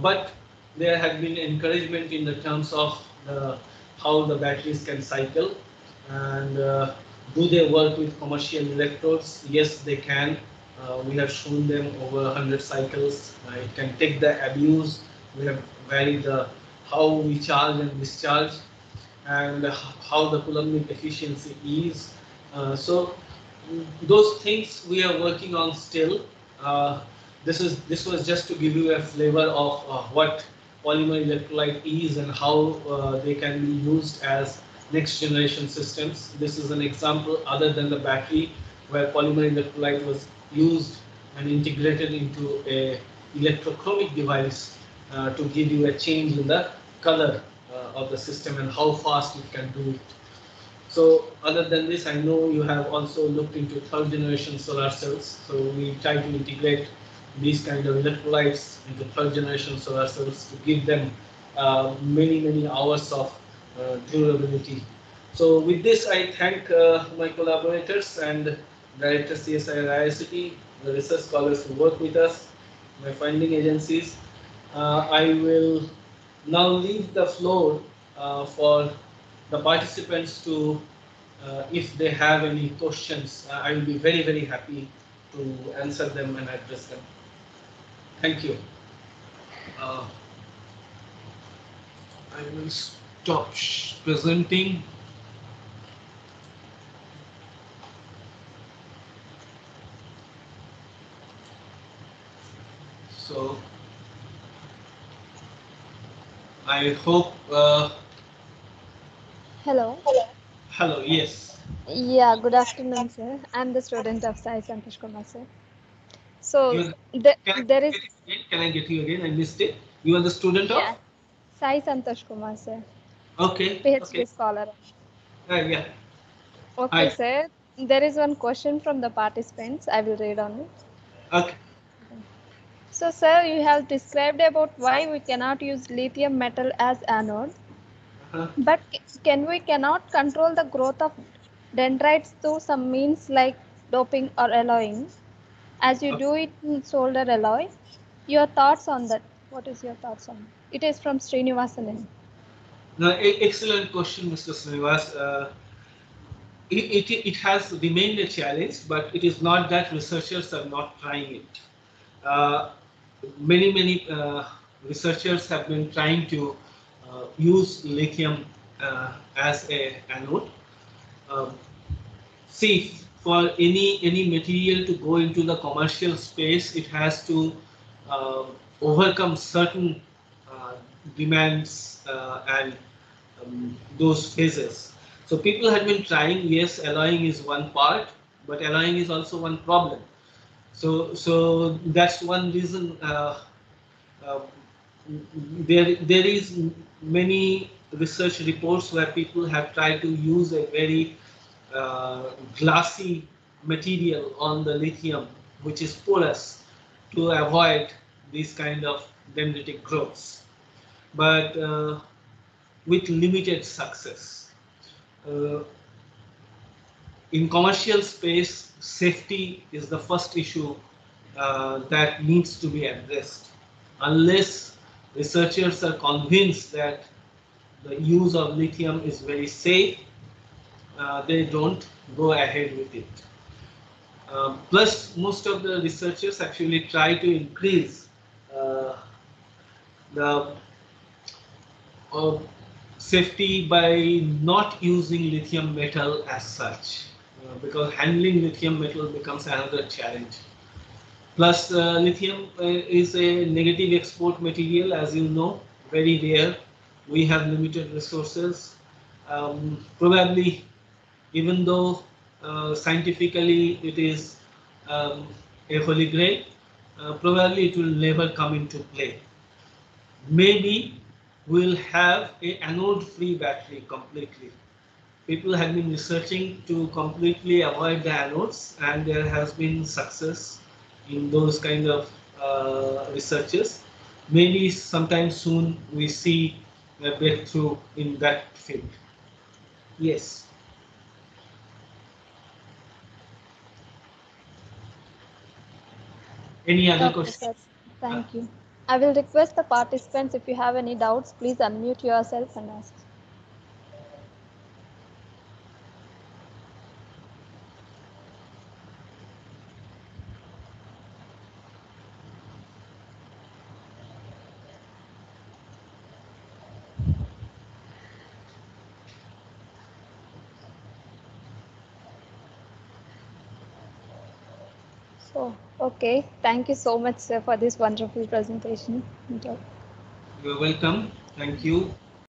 but there had been encouragement in the terms of the how the batteries can cycle and uh, do they work with commercial electrodes? Yes, they can. Uh, we have shown them over 100 cycles. Uh, it can take the abuse. We have varied the how we charge and discharge and how the coulombic efficiency is. Uh, so those things we are working on still. Uh, this is this was just to give you a flavor of uh, what polymer electrolyte is and how uh, they can be used as next generation systems. This is an example other than the battery where polymer electrolyte was used and integrated into a electrochromic device uh, to give you a change in the color uh, of the system and how fast it can do it. So other than this, I know you have also looked into third generation solar cells. So we try to integrate these kind of electrolytes into third generation solar cells to give them uh, many, many hours of uh, durability. So with this, I thank uh, my collaborators and Director CSI and IICT, the research scholars who work with us, my funding agencies. Uh, I will now leave the floor uh, for the participants to, uh, if they have any questions, uh, I will be very, very happy to answer them and address them. Thank you. Uh, I will stop presenting. So I hope. Uh, Hello. hello. Yes. Yeah, good afternoon, sir. I'm the student of Sai Santosh Kumar, sir. So the, Can I there is get you again? Can I get you again? I missed it. You are the student of. yeah, Sai Santosh Kumar, sir, Okay. PhD Okay. scholar. Uh, yeah. Okay, Hi. sir. There is one question from the participants. I will read on it. Okay. So, sir, you have described about why we cannot use lithium metal as anode, Uh-huh. but can we cannot control the growth of dendrites through some means like doping or alloying, as you do it in solder alloy? Your thoughts on that? What is your thoughts on? It It is from Srinivasanan. No, excellent question, Mr. Srinivas. Uh, it, it, it has remained a challenge, but it is not that researchers are not trying it. Uh, many, many uh, researchers have been trying to uh, use lithium uh, as a anode. Um, see, for any any material to go into the commercial space, it has to uh, overcome certain uh, demands uh, and um, those phases. So people have been trying. Yes, alloying is one part, but alloying is also one problem. So so that's one reason. Uh, uh, there there is many research reports where people have tried to use a very uh, glassy material on the lithium, which is porous, to avoid these kind of dendritic growths, but uh, with limited success. Uh, in commercial space, safety is the first issue uh, that needs to be addressed. Unless researchers are convinced that the use of lithium is very safe, uh, they don't go ahead with it. Um, plus, most of the researchers actually try to increase uh, the uh, safety by not using lithium metal as such, uh, because handling lithium metal becomes another challenge. Plus, uh, lithium uh, is a negative export material, as you know, very rare. We have limited resources. Um, probably, even though scientifically it is um, a holy grail, probably it will never come into play. Maybe we'll have a anode-free battery completely. People have been researching to completely avoid the anodes, and there has been success in those kind of uh, researches. Maybe sometime soon we see a breakthrough in that field. Yes. Any other Okay, questions? sir. Thank you. I will request the participants if you have any doubts, please unmute yourself and ask. Okay. Thank you so much, sir, for this wonderful presentation. You're welcome. Thank you.